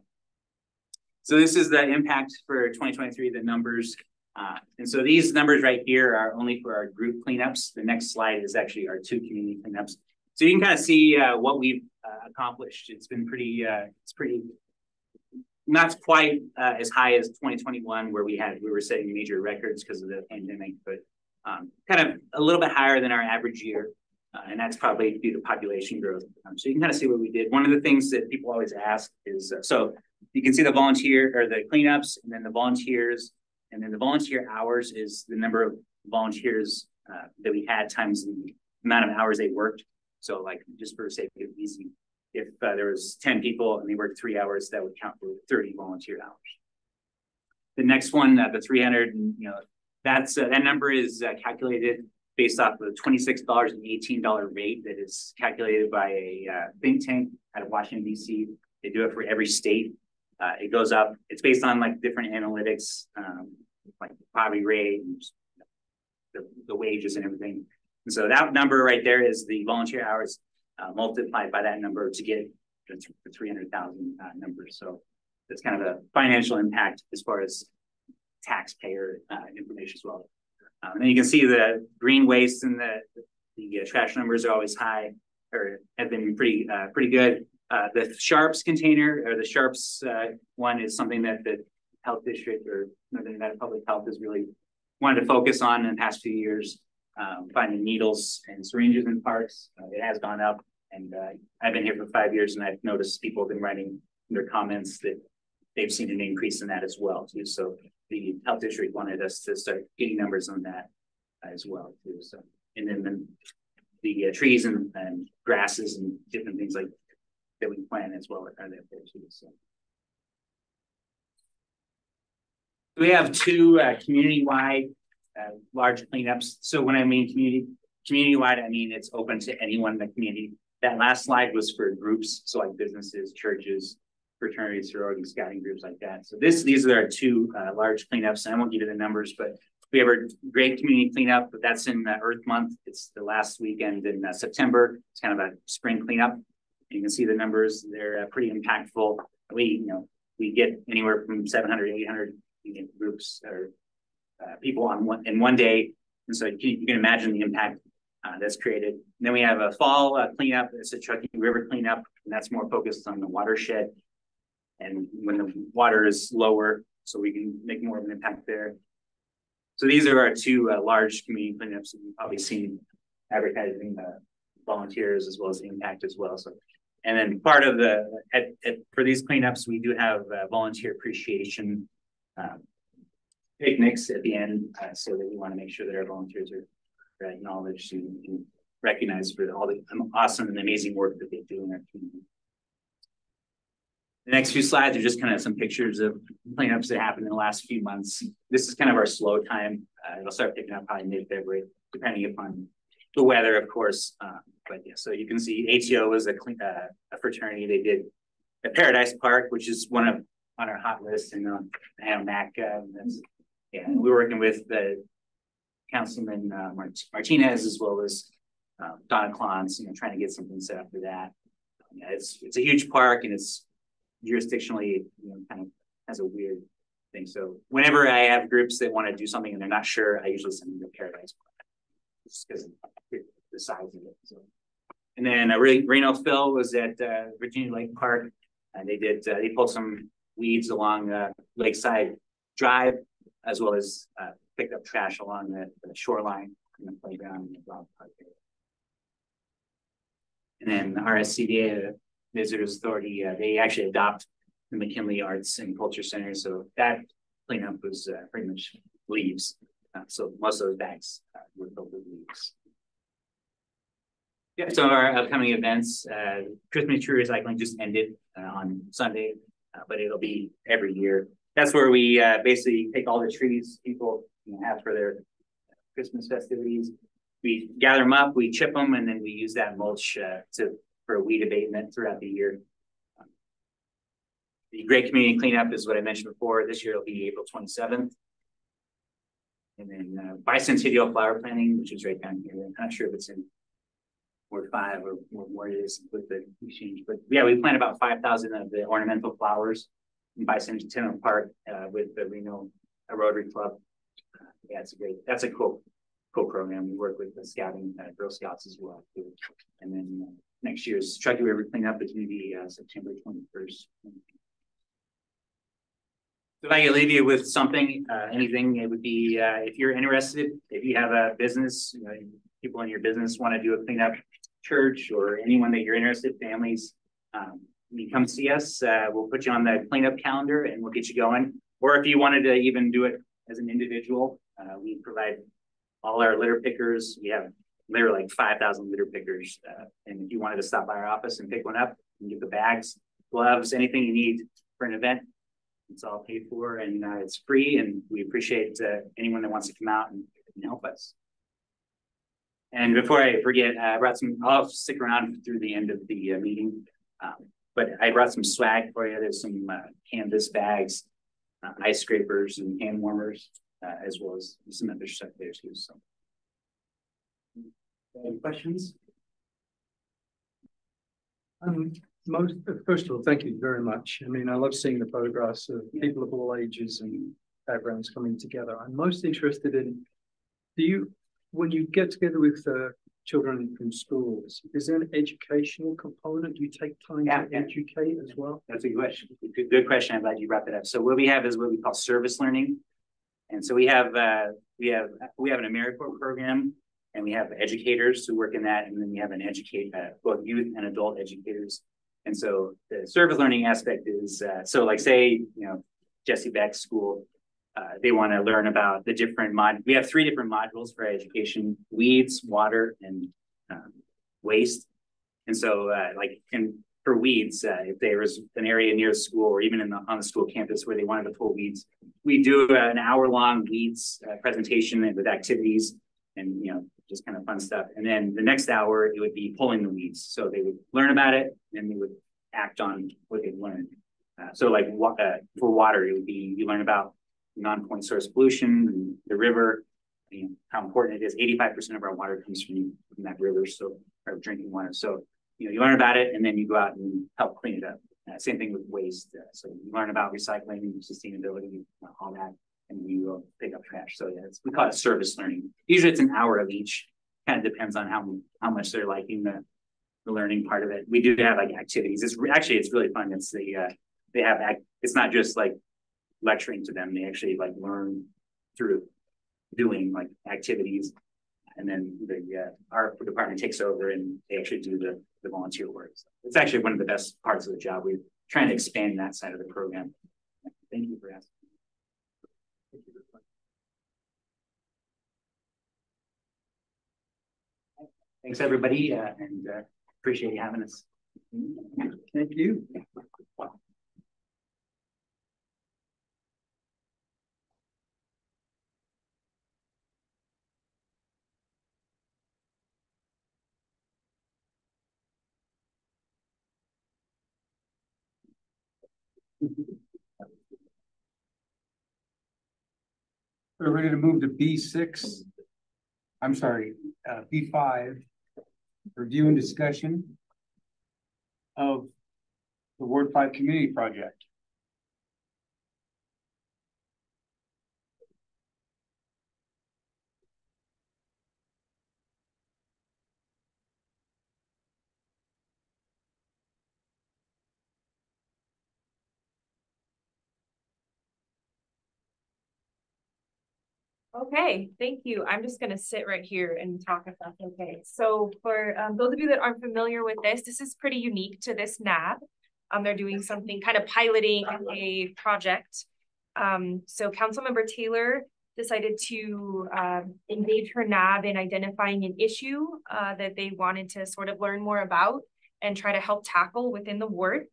so this is the impact for 2023, the numbers. Uh, and so these numbers right here are only for our group cleanups. The next slide is actually our two community cleanups. So you can kind of see uh, what we've uh, accomplished. It's been pretty, uh, it's pretty not quite uh, as high as 2021, where we had we were setting major records because of the pandemic, but um, kind of a little bit higher than our average year, uh, and that's probably due to population growth. Um, so you can kind of see what we did. One of the things that people always ask is so you can see the volunteer or the cleanups, and then the volunteers, and then the volunteer hours is the number of volunteers uh, that we had times the amount of hours they worked. So like just for sake of easy if uh, there was 10 people and they worked three hours, that would count for 30 volunteer hours. The next one, uh, the 300, you know, that's uh, that number is uh, calculated based off of the $26 and $18 rate that is calculated by a uh, think tank out of Washington, D.C. They do it for every state. Uh, it goes up. It's based on like different analytics, um, like poverty rate, and the, the wages and everything. And so that number right there is the volunteer hours uh, multiplied by that number to get the 300,000 uh, numbers. So that's kind of a financial impact as far as taxpayer uh, information as well. Um, and you can see the green waste and the, the uh, trash numbers are always high or have been pretty uh, pretty good. Uh, the Sharps container or the Sharps one is something that the health district or Northern Nevada Public Health has really wanted to focus on in the past few years um, finding needles and syringes in parks. Uh, it has gone up, and uh, I've been here for five years, and I've noticed people have been writing in their comments that they've seen an increase in that as well too. So the health district wanted us to start getting numbers on that as well too. So and then the, the uh, trees and, and grasses and different things like that we plant as well are there too. So. We have two uh, community-wide uh, large cleanups. So when I mean community community wide, I mean it's open to anyone in the community. That last slide was for groups, so like businesses, churches, fraternities, sororities, scouting groups like that. So this these are our two uh, large cleanups. And I won't give you the numbers, but we have our great community cleanup, but that's in uh, Earth Month. It's the last weekend in uh, September. It's kind of a spring cleanup. You can see the numbers, they're uh, pretty impactful. We, you know, we get anywhere from 700, 800 you know, groups or uh, people on one in one day. And so you can, you can imagine the impact uh, that's created. And then we have a fall uh, cleanup. It's a Truckee River cleanup, and that's more focused on the watershed. And when the water is lower, so we can make more of an impact there. So these are our two uh, large community cleanups you've probably seen advertising the volunteers as well as the impact as well. So, and then part of the at, at, for these cleanups, we do have uh, volunteer appreciation um, picnics at the end, uh, so that we want to make sure that our volunteers are acknowledged and, and recognized for all the awesome and amazing work that they do in our community. The next few slides are just kind of some pictures of cleanups that happened in the last few months. This is kind of our slow time. Uh, it'll start picking up probably mid-February, depending upon the weather, of course. Uh, but yeah, so you can see ATO was a, clean, uh, a fraternity. They did at Paradise Park, which is one of on our hot list, and uh, Mac. That's yeah, and we're working with the Councilman uh, Mart Martinez as well as uh, Donna Clons, you know, trying to get something set up for that. Yeah, it's it's a huge park and it's jurisdictionally, you know, kind of has a weird thing. So whenever I have groups that want to do something and they're not sure, I usually send them to Paradise Park, just because the size of it. So, and then uh, Reno Phil was at uh, Virginia Lake Park, and they did uh, they pulled some weeds along uh, Lakeside Drive, as well as uh, picked up trash along the, the shoreline in the playground and the dog park area. And then the RSCVA, Visitors Authority, uh, they actually adopt the McKinley Arts and Culture Center. So that cleanup was uh, pretty much leaves. Uh, so most of those bags uh, were filled with leaves. Yeah, so our upcoming events, uh, Christmas tree recycling just ended uh, on Sunday, but it'll be every year. That's where we basically take all the trees people have for their Christmas festivities. We gather them up, we chip them, and then we use that mulch to for weed abatement throughout the year. The Great Community Cleanup is what I mentioned before. This year it'll be April 27th. And then uh, bicentennial flower planting, which is right down here. I'm not sure if it's in Ward 5 or where it is with the exchange. But yeah, we plant about 5,000 of the ornamental flowers Bicentennial Park uh, with the Reno Rotary Club. Uh, yeah, it's a great, that's a cool, cool program. We work with the scouting, uh, Girl Scouts as well. Too. And then uh, next year's Truckee River cleanup is going to be uh, September 21st. If I could leave you with something, uh, anything, it would be uh, if you're interested, if you have a business, you know, people in your business want to do a cleanup church or anyone that you're interested, families, um, you come see us. Uh, we'll put you on the cleanup calendar and we'll get you going. Or if you wanted to even do it as an individual, uh, we provide all our litter pickers. We have were like 5,000 litter pickers. Uh, and if you wanted to stop by our office and pick one up and get the bags, gloves, anything you need for an event, it's all paid for and uh, it's free. And we appreciate uh, anyone that wants to come out and, and, help us. And before I forget, I brought some, I'll stick around through the end of the uh, meeting. Um, but I brought some swag for you. There's some uh, canvas bags, uh, ice scrapers and hand warmers, as well as some other stuff there too. So. Any questions? Um, most, first of all, thank you very much. I mean, I love seeing the photographs of people of all ages and backgrounds coming together. I'm most interested in, do you, when you get together with uh, children from schools, is there an educational component? Do you take time yeah, to yeah. educate as well? That's a good question. Good, good question. I'm glad you brought that up. So what we have is what we call service learning. And so we have, uh, we have, we have an AmeriCorps program and we have educators who work in that, and then we have an educate uh, both youth and adult educators. And so the service learning aspect is uh, so like say you know Jessie Beck's school, uh, they want to learn about the different mod. We have three different modules for education: weeds, water, and um, waste. And so uh, like in for weeds, uh, if there was an area near school or even in the, on the school campus where they wanted to pull weeds, we do an hour long weeds uh, presentation with activities and you know just kind of fun stuff. And then the next hour, it would be pulling the weeds. So they would learn about it and they would act on what they learned. Uh, so like uh, for water, it would be you learn about non-point source pollution, the river, you know, how important it is. Eighty-five percent of our water comes from, from that river, so, our drinking water. So, you know, you learn about it and then you go out and help clean it up. Uh, same thing with waste. Uh, so you learn about recycling, and sustainability, all that, and you go pick up trash. So yeah, we call it service learning. Usually it's an hour of each. Kind of depends on how how much they're liking the the learning part of it. We do have like activities. It's actually it's really fun. It's the uh, they have act. It's not just like lecturing to them. They actually like learn through doing like activities, and then the uh, our department takes over and they actually do the the volunteer work. So it's actually one of the best parts of the job. We're trying to expand that side of the program. Thank you for asking. Thanks, everybody, uh, and uh, appreciate you having us. Thank you. We're ready to move to B six. I'm sorry, uh, B five. Review and discussion of the Ward Five Community Project. Okay, thank you. I'm just gonna sit right here and talk if that's okay. So for um, those of you that aren't familiar with this, this is pretty unique to this NAB. Um, they're doing something kind of piloting a project. Um, so Councilmember Taylor decided to uh, engage her NAB in identifying an issue uh, that they wanted to sort of learn more about and try to help tackle within the ward.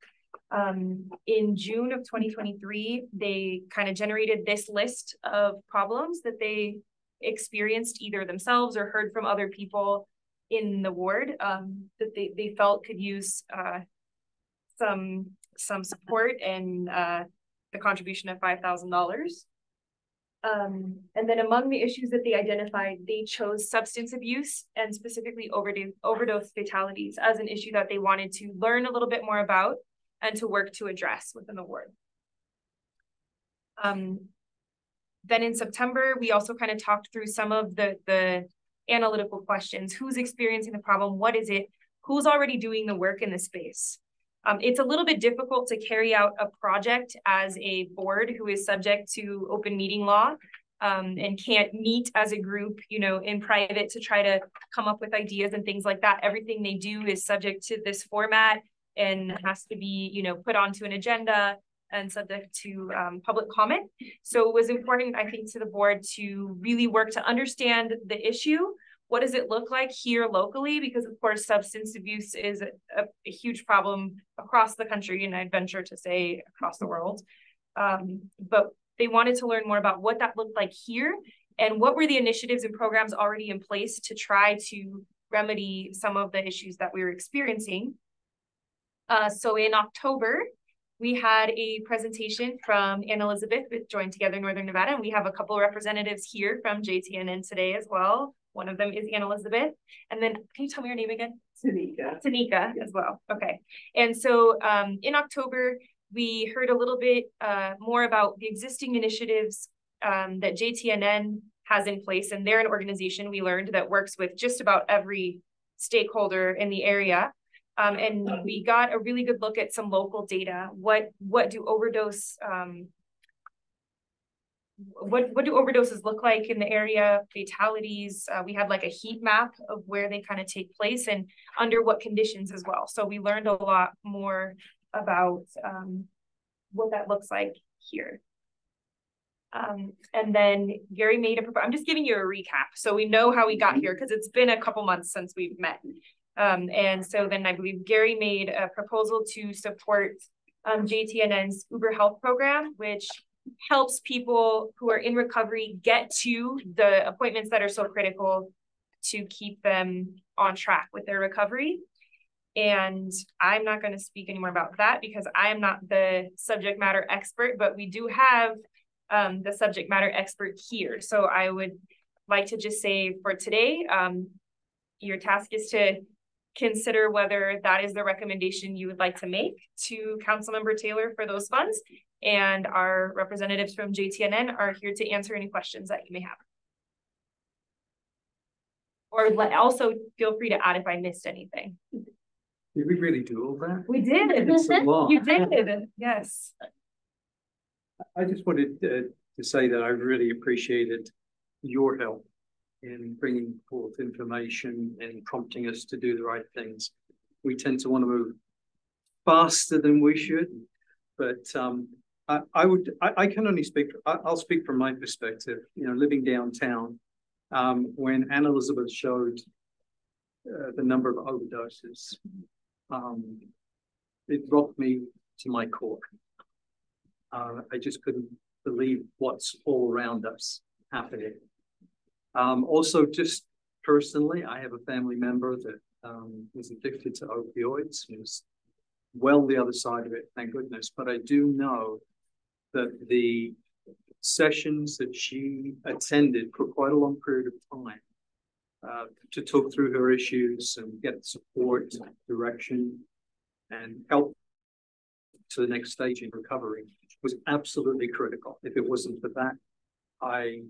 Um, in June of 2023, they kind of generated this list of problems that they experienced either themselves or heard from other people in the ward um, that they, they felt could use uh, some some support and uh, the contribution of $5,000. Um, and then among the issues that they identified, they chose substance abuse and specifically overdose, overdose fatalities as an issue that they wanted to learn a little bit more about and to work to address within the ward. Um, then in September, we also kind of talked through some of the, the analytical questions. Who's experiencing the problem? What is it? Who's already doing the work in the space? Um, it's a little bit difficult to carry out a project as a board who is subject to open meeting law um, and can't meet as a group, you know, in private to try to come up with ideas and things like that. Everything they do is subject to this format and has to be, you know, put onto an agenda and subject to um, public comment. So it was important, I think, to the board to really work to understand the issue. What does it look like here locally? Because of course, substance abuse is a, a, huge problem across the country, and I'd venture to say across the world. Um, but they wanted to learn more about what that looked like here and what were the initiatives and programs already in place to try to remedy some of the issues that we were experiencing. Uh, so in October, we had a presentation from Ann Elizabeth with Join Together Northern Nevada, and we have a couple representatives here from JTNN today as well. One of them is Ann Elizabeth. And then can you tell me your name again? Tanika. Tanika as well. Okay. And so um, in October, we heard a little bit uh, more about the existing initiatives um, that JTNN has in place. And they're an organization we learned that works with just about every stakeholder in the area. Um, and we got a really good look at some local data. What what do overdose um, what what do overdoses look like in the area? Fatalities. Uh, we had like a heat map of where they kind of take place and under what conditions as well. So we learned a lot more about um, what that looks like here. Um, and then Gary made a, I'm just giving you a recap. So we know how we got here because it's been a couple months since we've met. Um, and so then I believe Gary made a proposal to support um, JTNN's Uber Health program, which helps people who are in recovery get to the appointments that are so critical to keep them on track with their recovery. And I'm not going to speak anymore about that because I am not the subject matter expert, but we do have um, the subject matter expert here. So I would like to just say for today, um, your task is to consider whether that is the recommendation you would like to make to Councilmember Taylor for those funds. And our representatives from JTNN are here to answer any questions that you may have. Or let, also feel free to add if I missed anything. Did we really do all that? We did. It's a lot. You did, yes. I just wanted to, to say that I really appreciated your help in bringing forth information and prompting us to do the right things. We tend to want to move faster than we should, but um, I, I would I, I, can only speak. I, will speak from my perspective. You know, living downtown, um, when Anne Elizabeth showed uh, the number of overdoses, um, it rocked me to my core. Uh, I just couldn't believe what's all around us happening. Um, also, just personally, I have a family member that um, was addicted to opioids. Was well the other side of it, thank goodness. But I do know that the sessions that she attended for quite a long period of time uh, to talk through her issues and get support, direction, and help to the next stage in recovery was absolutely critical. If it wasn't for that, I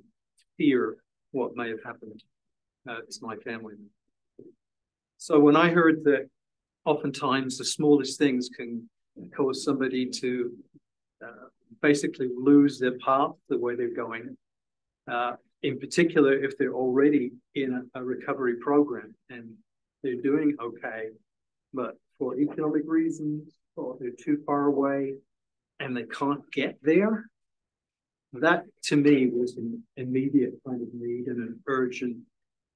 fear what may have happened uh, to my family. So when I heard that oftentimes the smallest things can cause somebody to uh, basically lose their path the way they're going, uh, in particular if they're already in a, a recovery program and they're doing okay, but for economic reasons or they're too far away and they can't get there, that to me was an immediate kind of need and an urgent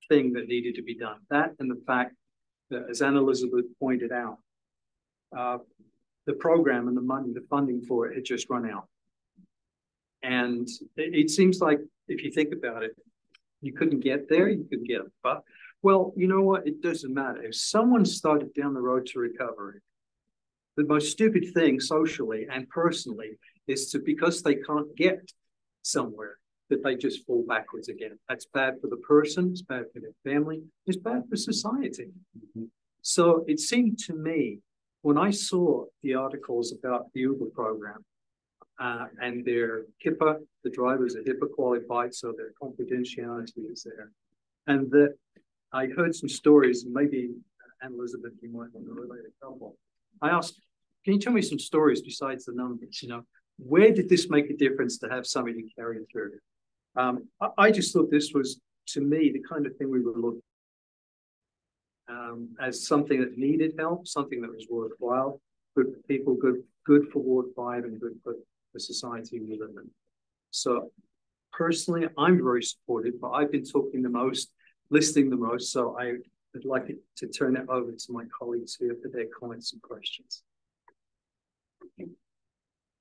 thing that needed to be done. That and the fact that, as Anne Elizabeth pointed out, uh, the program and the money, the funding for it had just run out. And it, it, seems like if you think about it, you couldn't get there, you could get but well, you know what? It doesn't matter. If someone started down the road to recovery, the most stupid thing socially and personally is to because they can't get somewhere that they just fall backwards again. That's bad for the person, it's bad for their family, it's bad for society. Mm-hmm. So it seemed to me when I saw the articles about the Uber program uh, and their HIPAA, the drivers are HIPAA qualified, so their confidentiality is there. And that I heard some stories, maybe Anne Elizabeth, you might want to relate a couple. I asked, can you tell me some stories besides the numbers? You know, where did this make a difference to have somebody carry it through? Um, I, I, just thought this was, to me, the kind of thing we would look um, as something that needed help, something that was worthwhile, good for people, good good for Ward 5 and good for the society we live in. So personally, I'm very supportive, but I've been talking the most, listening the most, so I would like to turn it over to my colleagues here for their comments and questions.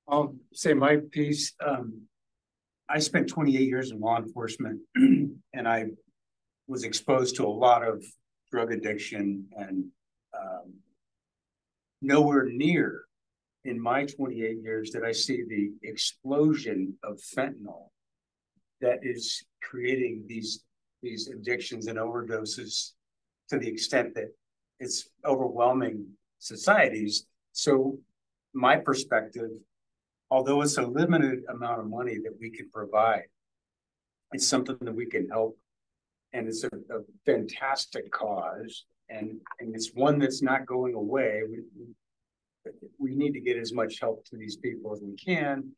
I'll say my piece. Um, I spent 28 years in law enforcement <clears throat> and I was exposed to a lot of drug addiction and um, nowhere near in my 28 years did I see the explosion of fentanyl that is creating these these addictions and overdoses to the extent that it's overwhelming societies. So my perspective although it's a limited amount of money that we can provide, it's something that we can help. And it's a, a fantastic cause. And, and it's one that's not going away. We, we need to get as much help to these people as we can.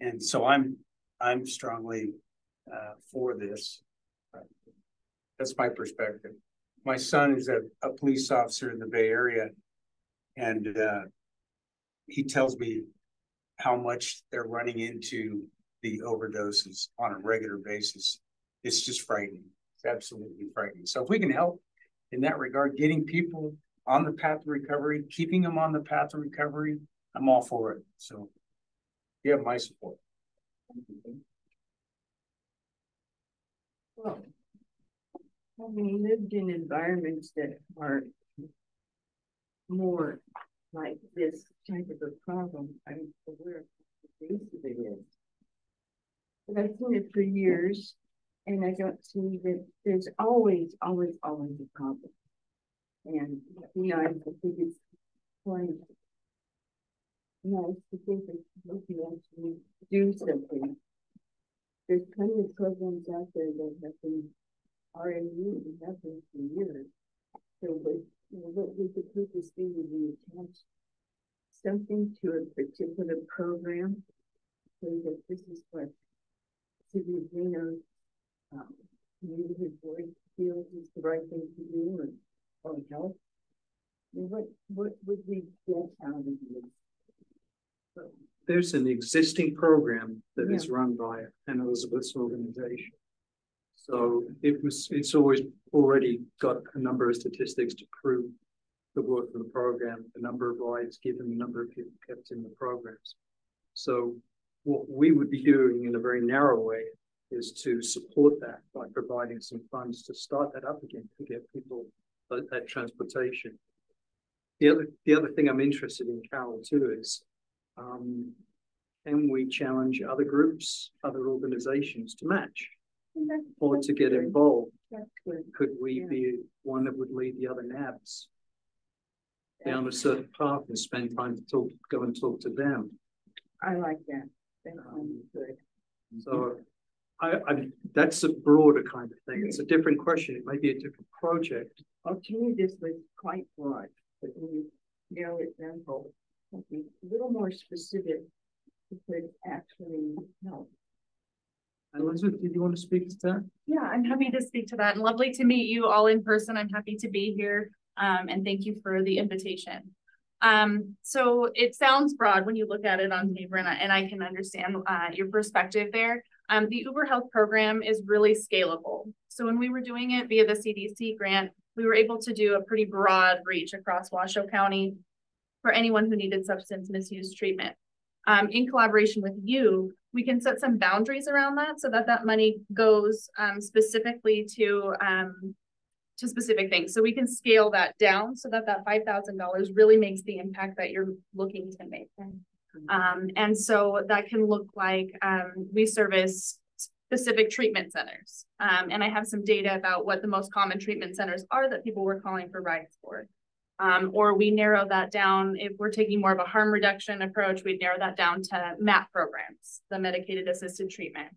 And so I'm I'm strongly uh, for this. That's my perspective. My son is a, a police officer in the Bay Area, and uh, he tells me how much they're running into the overdoses on a regular basis. It's just frightening. It's absolutely frightening. So if we can help in that regard, getting people on the path to recovery, keeping them on the path to recovery, I'm all for it. So you have my support. Well, having lived in environments that are more like this type of a problem, I'm aware of the base of it is. but I've seen it for years. And I don't see that there's always, always, always a problem. And, you know, I think it's quite nice to think that we can actually do something. There's plenty of programs out there that have been RMU and have been for years. So you know, what would the purpose be when we attach something to a particular program? So that this is what City of Reno um, community board feels is the right thing to do and or help. Mean, what what would we get out of this? There's an existing program that is run by an Elizabeth's organization. So it was, it's always already got a number of statistics to prove the work of the program, the number of rides given, the number of people kept in the programs. So what we would be doing in a very narrow way is to support that by providing some funds to start that up again to get people that, that transportation. The other the other thing I'm interested in, Carol, too, is um, can we challenge other groups, other organizations to match or to get involved? Could we be one that would lead the other NABs down a certain path and spend time to talk, go and talk to them? I like that. That sounds good. So I, I, that's a broader kind of thing. It's a different question. It may be a different project. Oh, to me, this was quite broad, but when you narrow it down something a little more specific, could actually help. Elizabeth, did you want to speak to that? Yeah, I'm happy to speak to that and lovely to meet you all in person. I'm happy to be here. Um, and thank you for the invitation. Um, so it sounds broad when you look at it on paper and I, and I can understand uh, your perspective there. Um, the Uber Health program is really scalable. So when we were doing it via the CDC grant, we were able to do a pretty broad reach across Washoe County for anyone who needed substance misuse treatment. Um, in collaboration with you, we can set some boundaries around that so that that money goes um, specifically to um, to specific things. So we can scale that down so that that $5,000 really makes the impact that you're looking to make. Um, and so that can look like um, we service specific treatment centers. Um, and I have some data about what the most common treatment centers are that people were calling for rides for. Um, or we narrow that down if we're taking more of a harm reduction approach, we'd narrow that down to MAT programs, the medicated assisted treatment.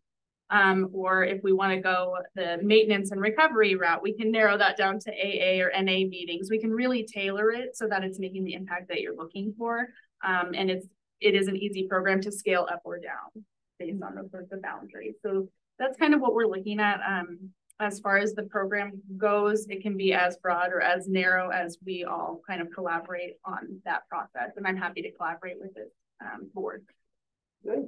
Um, or if we want to go the maintenance and recovery route, we can narrow that down to AA or NA meetings. We can really tailor it so that it's making the impact that you're looking for. Um, and it's it is an easy program to scale up or down based on sorts of boundaries. So that's kind of what we're looking at. Um, as far as the program goes, it can be as broad or as narrow as we all kind of collaborate on that process. And I'm happy to collaborate with this um, board. Good.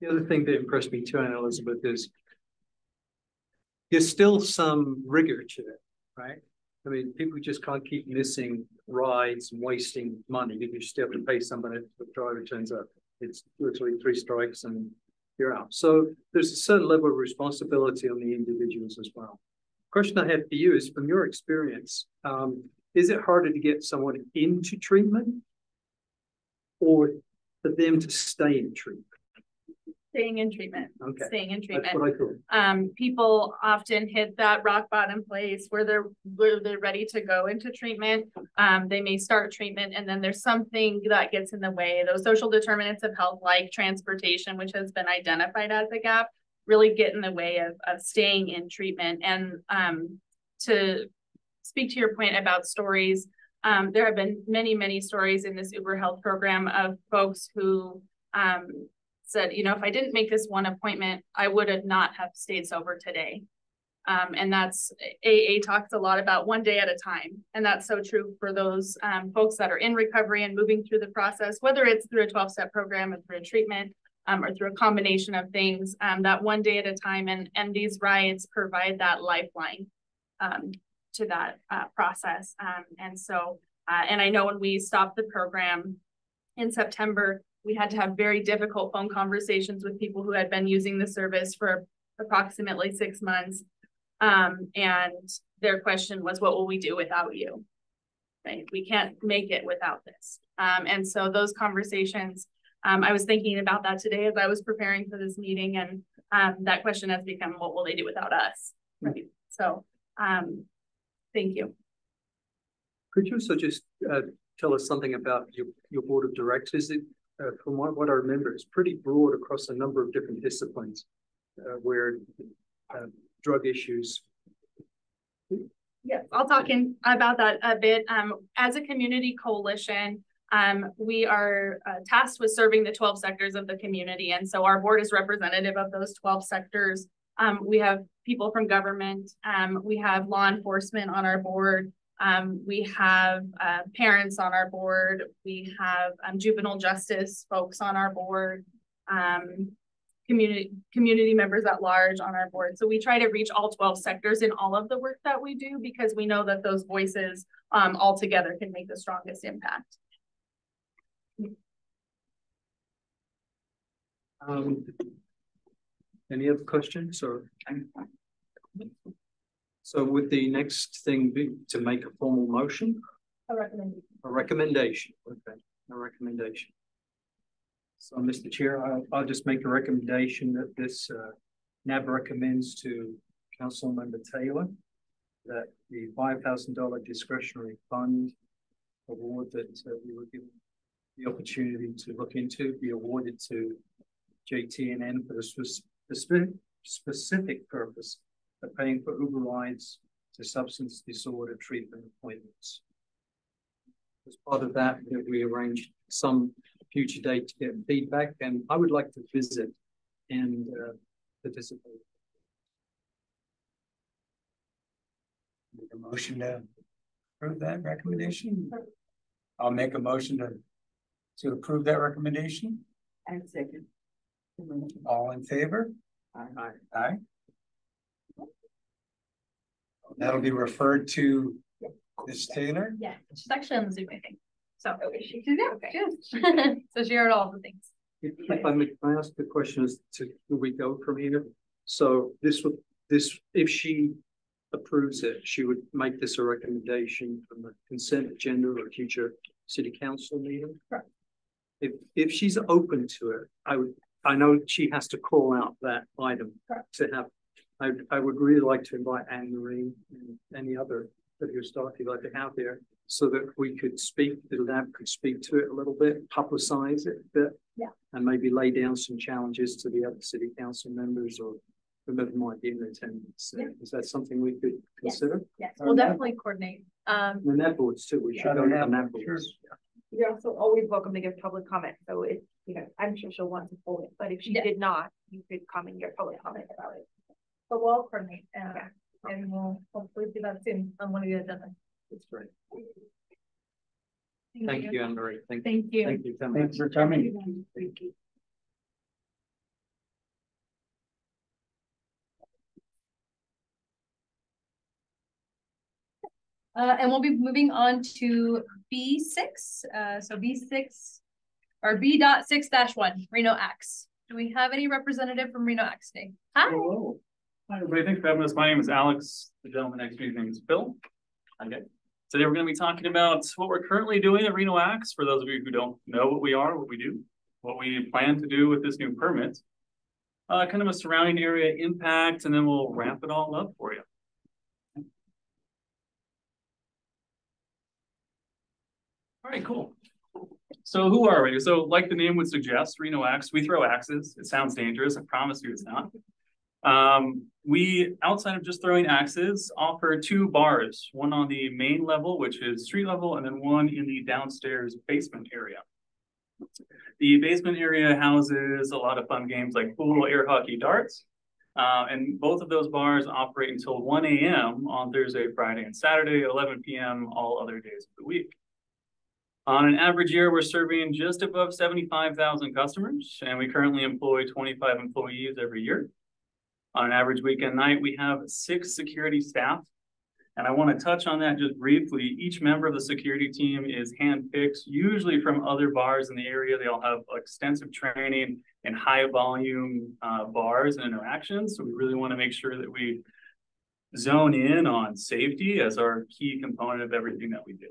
The other thing that impressed me too, Anna Elizabeth, is there's still some rigor to it, right? I mean, people just can't keep missing rides and wasting money. You still have to pay somebody if the driver turns up. It's literally three strikes and you're out. So there's a certain level of responsibility on the individuals as well. Question I have for you is from your experience, um, is it harder to get someone into treatment or for them to stay in treatment? Staying in treatment. Okay. Staying in treatment. That's what I thought. Um, people often hit that rock bottom place where they're where they're ready to go into treatment. Um, they may start treatment and then there's something that gets in the way. Those social determinants of health, like transportation, which has been identified as a gap, really get in the way of, of staying in treatment. And um, to speak to your point about stories, um, there have been many, many stories in this Uber Health program of folks who um, said, you know, if I didn't make this one appointment, I would have not have stayed sober today. Um, and that's AA talks a lot about one day at a time. And that's so true for those um, folks that are in recovery and moving through the process, whether it's through a 12 step program or through a treatment um, or through a combination of things, um, that one day at a time. And, and these rides provide that lifeline um, to that uh, process. Um, and so, uh, and I know when we stopped the program in September, we had to have very difficult phone conversations with people who had been using the service for approximately six months. Um, and their question was, what will we do without you? Right? We can't make it without this. Um, and so those conversations Um, I was thinking about that today as I was preparing for this meeting and, um, that question has become, what will they do without us? Right, so, um, thank you. Could you also just uh tell us something about your your board of directors? Uh from what what I remember, it's pretty broad across a number of different disciplines. Uh where uh drug issues. Yes, I'll talk in about that a bit. Um, as a community coalition, um, we are uh, tasked with serving the twelve sectors of the community. And so our board is representative of those twelve sectors. Um, we have people from government, um, we have law enforcement on our board. Um, we have uh, parents on our board. We have um, juvenile justice folks on our board. Um, community community members at large on our board. So we try to reach all 12 sectors in all of the work that we do because we know that those voices um, all together can make the strongest impact. Um. Any other questions or? So would the next thing be to make a formal motion, I recommend. a recommendation? Okay, a recommendation. So, Mr. Chair, I'll, I'll just make a recommendation that this, uh, NAB recommends to Council Member Taylor that the five thousand dollar discretionary fund award that uh, we were given the opportunity to look into be awarded to JTNN for the specific purpose of paying for Uber rides to substance disorder treatment appointments. As part of that, we arranged some future date to get feedback, and I would like to visit and uh, participate. Make a motion to approve that recommendation. I'll make a motion to to approve that recommendation. And second. All in favor? Aye. Aye. That'll be referred to Ms. Taylor. Yeah, she's actually on the Zoom, I think. So. Oh, She's there, So she heard all the things. If if I may, can I ask the question as to where we go from here? So this would, this, if she approves it, she would make this a recommendation from the consent agenda or future city council meeting? Correct. If, if she's open to it, I would, I know she has to call out that item Correct. to have. I, I would really like to invite Anne Marie and any other of your staff you'd like to have there so that we could speak, the lab could speak to it a little bit, publicize it a bit. Yeah. And maybe lay down some challenges to the other city council members or whoever might be in attendance. Yeah. Is that something we could consider? Yes, we'll definitely coordinate. Um, The net boards too, we should go to the net boards. You're also always welcome to give public comment, so if, you know, I'm sure she'll want to pull it, but if she Yeah. did not, you could come and give public comment about it. But we'll coordinate, uh, and we'll hopefully do that soon on one of the agendas. That's great. Thank you, Anne Marie. Thank, Thank you. thank you. so much. Thanks for coming. Thank you. Uh, and we'll be moving on to B six, uh, so B six, or B dot six dash one, Reno Axe. Do we have any representative from Reno Axe today? Hi. Hello. Hi, everybody. Thanks for having us. My name is Alex. The gentleman next to me, his name is Phil. Okay. Today, we're going to be talking about what we're currently doing at Reno Axe. For those of you who don't know what we are, what we do, what we plan to do with this new permit, uh, kind of a surrounding area impact, and then we'll wrap it all up for you. All right, cool. So who are we? So like the name would suggest, Reno Axe, we throw axes. It sounds dangerous. I promise you it's not. Um, we, outside of just throwing axes, offer two bars, one on the main level, which is street level, and then one in the downstairs basement area. The basement area houses a lot of fun games like pool, air hockey, darts. Uh, and both of those bars operate until one AM on Thursday, Friday, and Saturday, eleven PM all other days of the week. On an average year, we're serving just above seventy-five thousand customers, and we currently employ twenty-five employees every year. On an average weekend night, we have six security staff. And I want to touch on that just briefly. Each member of the security team is handpicked, usually from other bars in the area. They all have extensive training in high volume uh, bars and interactions. So we really want to make sure that we zone in on safety as our key component of everything that we do.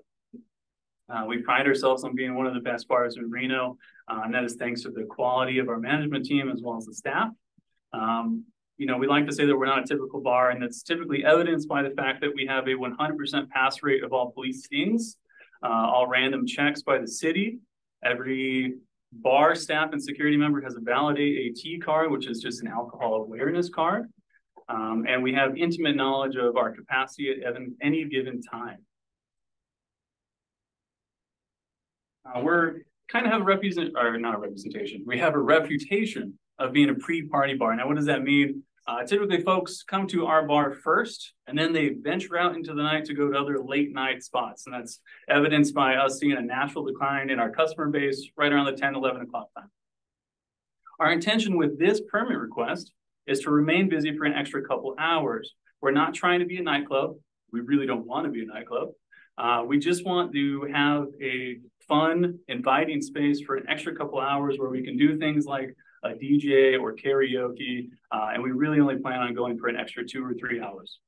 Uh, we pride ourselves on being one of the best bars in Reno, uh, and that is thanks to the quality of our management team as well as the staff. Um, you know, we like to say that we're not a typical bar, and that's typically evidenced by the fact that we have a 100% pass rate of all police stings, uh, all random checks by the city. Every bar staff and security member has a valid AT card, which is just an alcohol awareness card. Um, and we have intimate knowledge of our capacity at any given time. Uh, we're kind of have a represent or not a representation. We have a reputation of being a pre-party bar. Now, what does that mean? Uh, typically, folks come to our bar first, and then they venture out into the night to go to other late night spots. And that's evidenced by us seeing a natural decline in our customer base right around the 10, 11 o'clock time. Our intention with this permit request is to remain busy for an extra couple hours. We're not trying to be a nightclub. We really don't want to be a nightclub. Uh, we just want to have a fun, inviting space for an extra couple hours where we can do things like a DJ or karaoke, uh, and we really only plan on going for an extra two or three hours.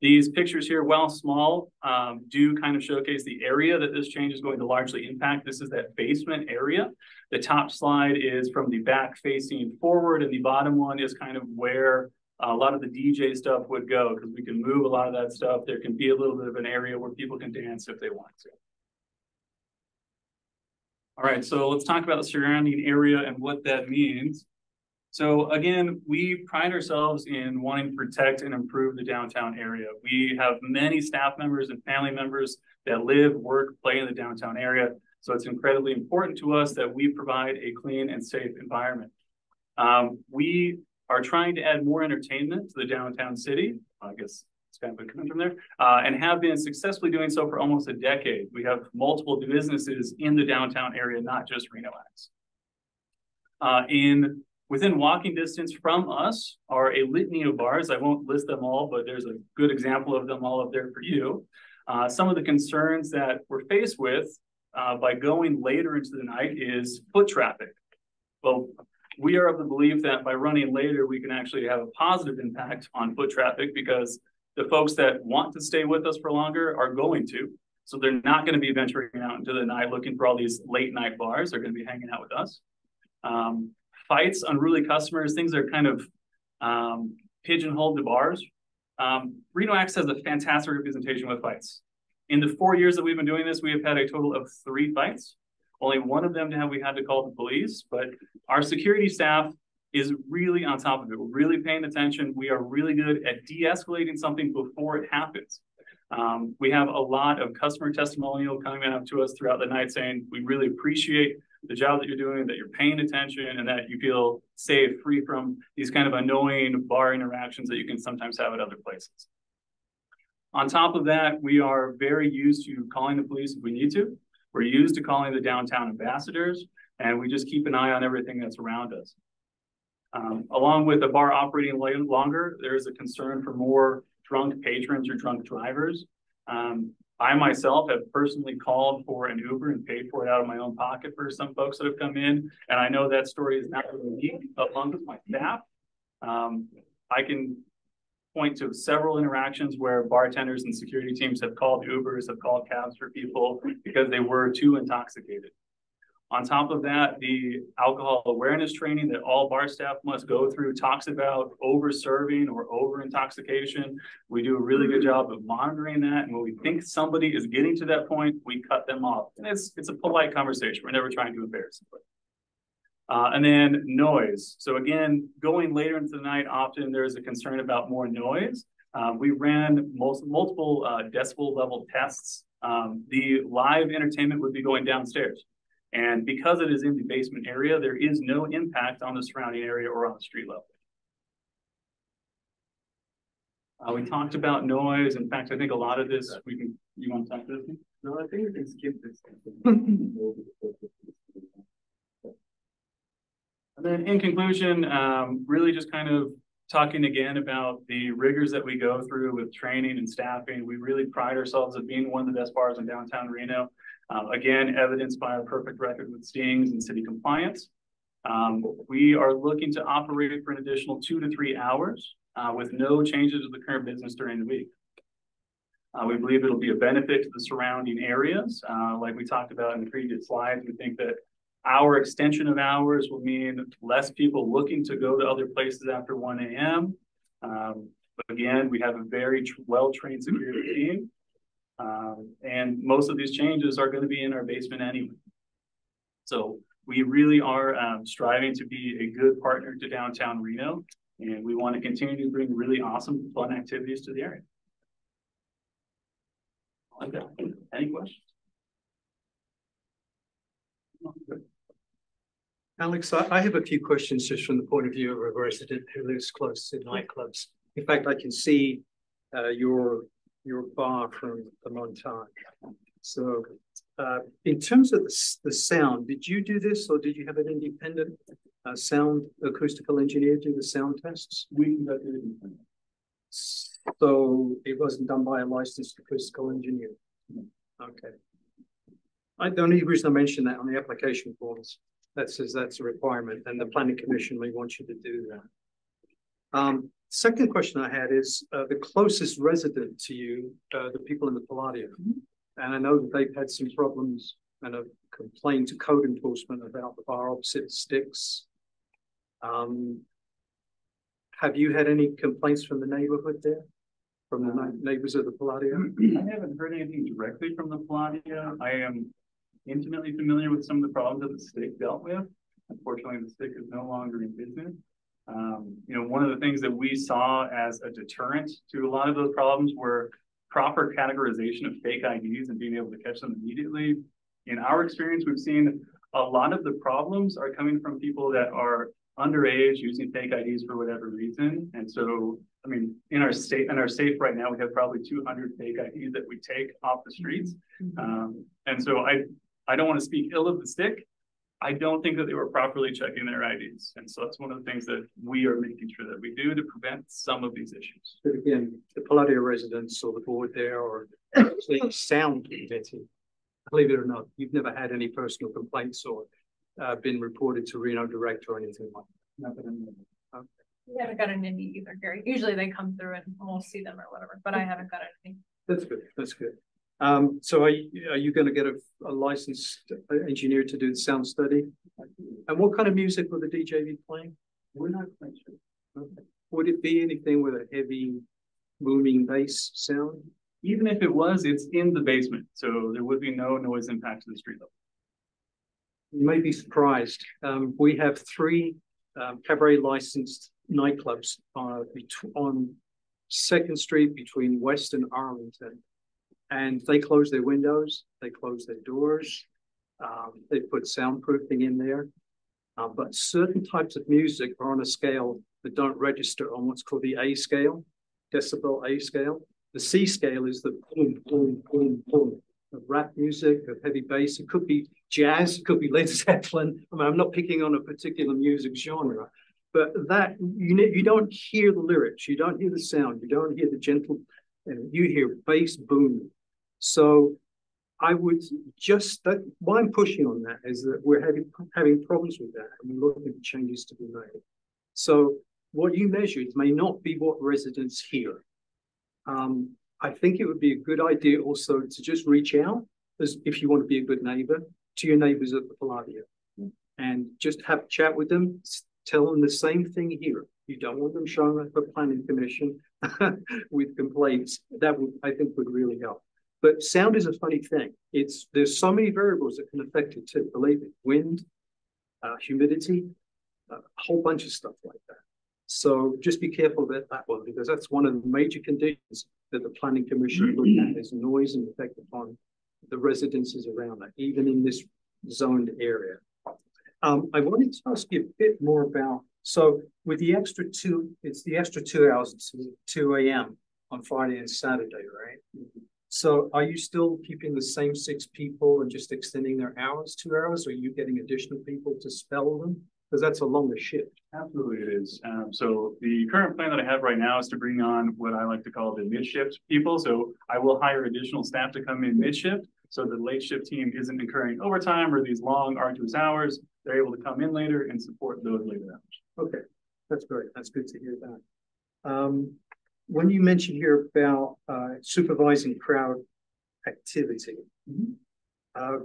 These pictures here, while small, um, do kind of showcase the area that this change is going to largely impact. This is that basement area. The top slide is from the back facing forward, and the bottom one is kind of where a lot of the DJ stuff would go because we can move a lot of that stuff. There can be a little bit of an area where people can dance if they want to. All right, so let's talk about the surrounding area and what that means. So again, we pride ourselves in wanting to protect and improve the downtown area. We have many staff members and family members that live, work, play in the downtown area. So it's incredibly important to us that we provide a clean and safe environment. Um, we are trying to add more entertainment to the downtown city. I guess it's kind of a coming from there, uh, and have been successfully doing so for almost a decade. We have multiple businesses in the downtown area, not just Reno Axe. Uh, in within walking distance from us are a litany of bars. I won't list them all, but there's a good example of them all up there for you. Uh, some of the concerns that we're faced with uh, by going later into the night is foot traffic. Well, we are of the belief that by running later, we can actually have a positive impact on foot traffic because the folks that want to stay with us for longer are going to. So they're not going to be venturing out into the night looking for all these late night bars. They're going to be hanging out with us. Um, fights, unruly customers, things that are kind of um, pigeonholed to bars. Um, has a fantastic representation with fights. In the four years that we've been doing this, we have had a total of three fights. Only one of them have we had to call the police, but our security staff is really on top of it. We're really paying attention. We are really good at de-escalating something before it happens. Um, we have a lot of customer testimonial coming up to us throughout the night saying, we really appreciate the job that you're doing, that you're paying attention and that you feel safe, free from these kind of annoying bar interactions that you can sometimes have at other places. On top of that, we are very used to calling the police if we need to. We're used to calling the downtown ambassadors, and we just keep an eye on everything that's around us. Um, along with the bar operating longer, there is a concern for more drunk patrons or drunk drivers. Um, I myself have personally called for an Uber and paid for it out of my own pocket for some folks that have come in. And I know that story is not unique amongst my staff. Um, I can point to several interactions where bartenders and security teams have called Ubers, have called cabs for people because they were too intoxicated. On top of that, the alcohol awareness training that all bar staff must go through talks about over serving or over intoxication. We do a really good job of monitoring that. And when we think somebody is getting to that point, we cut them off. And it's, it's a polite conversation. We're never trying to embarrass somebody. Uh, and then noise. So again, going later into the night, often there's a concern about more noise. Um, we ran most, multiple uh, decibel level tests. Um, the live entertainment would be going downstairs. And because it is in the basement area, there is no impact on the surrounding area or on the street level. Uh, we talked about noise. In fact, I think a lot of this, we can, you want to talk to this? No, I think we can skip this. and then in conclusion, um, really just kind of talking again about the rigors that we go through with training and staffing. We really pride ourselves of being one of the best bars in downtown Reno. Um, again, evidenced by our perfect record with stings and city compliance. Um, we are looking to operate for an additional two to three hours uh, with no changes to the current business during the week. Uh, we believe it'll be a benefit to the surrounding areas. Uh, like we talked about in the previous slides, we think that our extension of hours will mean less people looking to go to other places after one AM. Um, again, we have a very well-trained security team. Um, and most of these changes are going to be in our basement anyway. So we really are um, striving to be a good partner to downtown Reno, and we want to continue to bring really awesome, fun activities to the area. Okay, any questions? Alex, I, have a few questions just from the point of view of a resident who lives close to nightclubs. In fact, I can see uh, your your bar from the montage. So, uh, in terms of the, the sound, did you do this or did you have an independent uh, sound acoustical engineer do the sound tests? We conducted it. So it wasn't done by a licensed acoustical engineer. Okay. I, the only reason I mention that on the application forms, that says that's a requirement, and the planning commission may want you to do that. Um, second question I had is uh, the closest resident to you, uh, the people in the Palladio, and I know that they've had some problems and have complained to code enforcement about the bar opposite sticks. Um, have you had any complaints from the neighborhood there? From the neighbors of the Palladio? I haven't heard anything directly from the Palladio. I am intimately familiar with some of the problems that the stick dealt with. Unfortunately, the stick is no longer in business. Um, you know, one of the things that we saw as a deterrent to a lot of those problems were proper categorization of fake IDs and being able to catch them immediately. In our experience, we've seen a lot of the problems are coming from people that are underage using fake IDs for whatever reason. And so, I mean, in our state, in our safe right now, we have probably 200 fake IDs that we take off the streets. Mm-hmm. Um, and so I, I don't want to speak ill of the stick. I don't think that they were properly checking their IDs. And so that's one of the things that we are making sure that we do to prevent some of these issues. But again, the Palladio residents or the board there or the sound committee, believe it or not, you've never had any personal complaints or uh, been reported to Reno Direct or anything like that. Okay. We haven't gotten any either, Gary. Usually they come through and we'll see them or whatever, but I haven't got anything. That's good. That's good. Um, so are you, are you going to get a, a licensed engineer to do the sound study? And what kind of music will the DJ be playing? We're not quite sure. Okay. Would it be anything with a heavy booming bass sound? Even if it was, it's in the basement. So there would be no noise impact to the street level. You may be surprised. Um, we have three um, cabaret licensed nightclubs uh, on Second Street between West and Arlington. And they close their windows, they close their doors, um, they put soundproofing in there. Uh, but certain types of music are on a scale that don't register on what's called the A scale, decibel A scale. The C scale is the boom, boom, boom, boom of rap music, of heavy bass. It could be jazz, it could be Led <laughs> Zeppelin. I mean, I'm not picking on a particular music genre, but that you you don't hear the lyrics, you don't hear the sound, you don't hear the gentle, and you hear bass boom. So I would just that why I'm pushing on that is that we're having having problems with that, and we're looking for changes to be made. So what you measured may not be what residents hear. Um, I think it would be a good idea also to just reach out as if you want to be a good neighbor to your neighbors at the Palladio and just have a chat with them, tell them the same thing here. You don't want them showing up at the planning commission <laughs> with complaints. That would, I think, would really help. But sound is a funny thing. It's there's so many variables that can affect it too. Believe me, wind, uh, humidity, uh, a whole bunch of stuff like that. So just be careful about that one because that's one of the major conditions that the planning commission look at <clears throat> is noise and effect upon the residences around that, even in this zoned area. Um, I wanted to ask you a bit more about, so with the extra two, it's the extra two hours 2 a.m. on Friday and Saturday, right? So are you still keeping the same six people and just extending their hours two hours? Or are you getting additional people to spell them? Because that's a longer shift. Absolutely it is. Um, so the current plan that I have right now is to bring on what I like to call the mid-shift people. So I will hire additional staff to come in mid-shift so the late shift team isn't incurring overtime or these long arduous hours. They're able to come in later and support those later hours. Okay, that's great. That's good to hear that. Um, when you mentioned here about uh, supervising crowd activity, uh,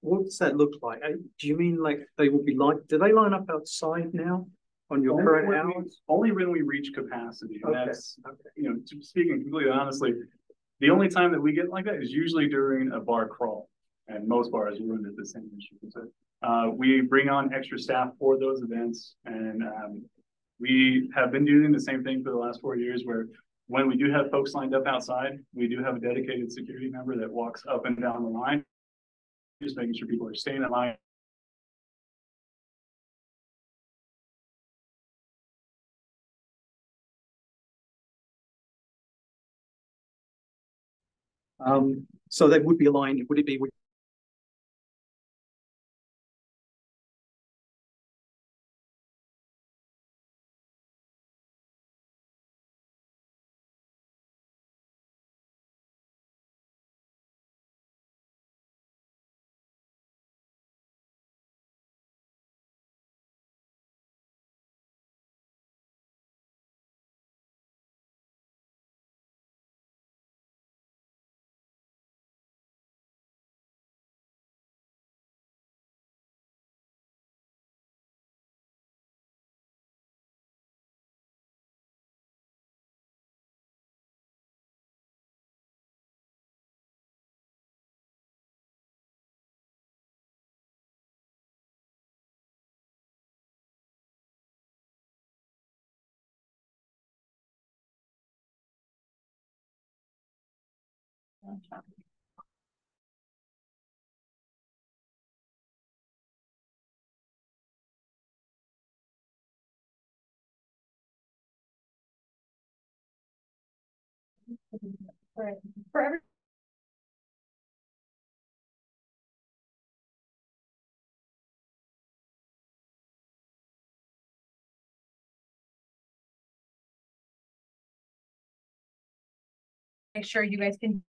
what does that look like? Uh, Do you mean like they will be like, do they line up outside now on your Only current when we- hours? Only when we reach capacity, Okay, that's, okay. you know, speaking completely honestly, the only time that we get like that is usually during a bar crawl. And most bars run into the same issue. So, uh, we bring on extra staff for those events and, um, we have been doing the same thing for the last four years where when we do have folks lined up outside, we do have a dedicated security member that walks up and down the line. Just making sure people are staying in line Um, so they would be aligned, would it be, would Alright, for every. Make sure you guys can.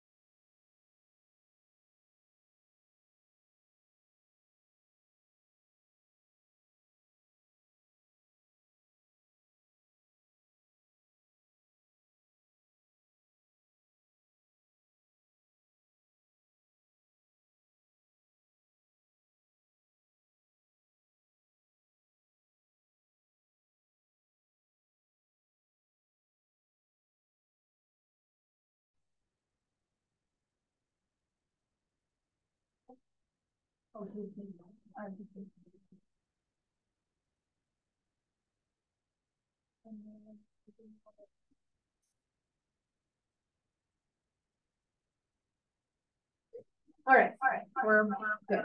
All right, all right, we're good.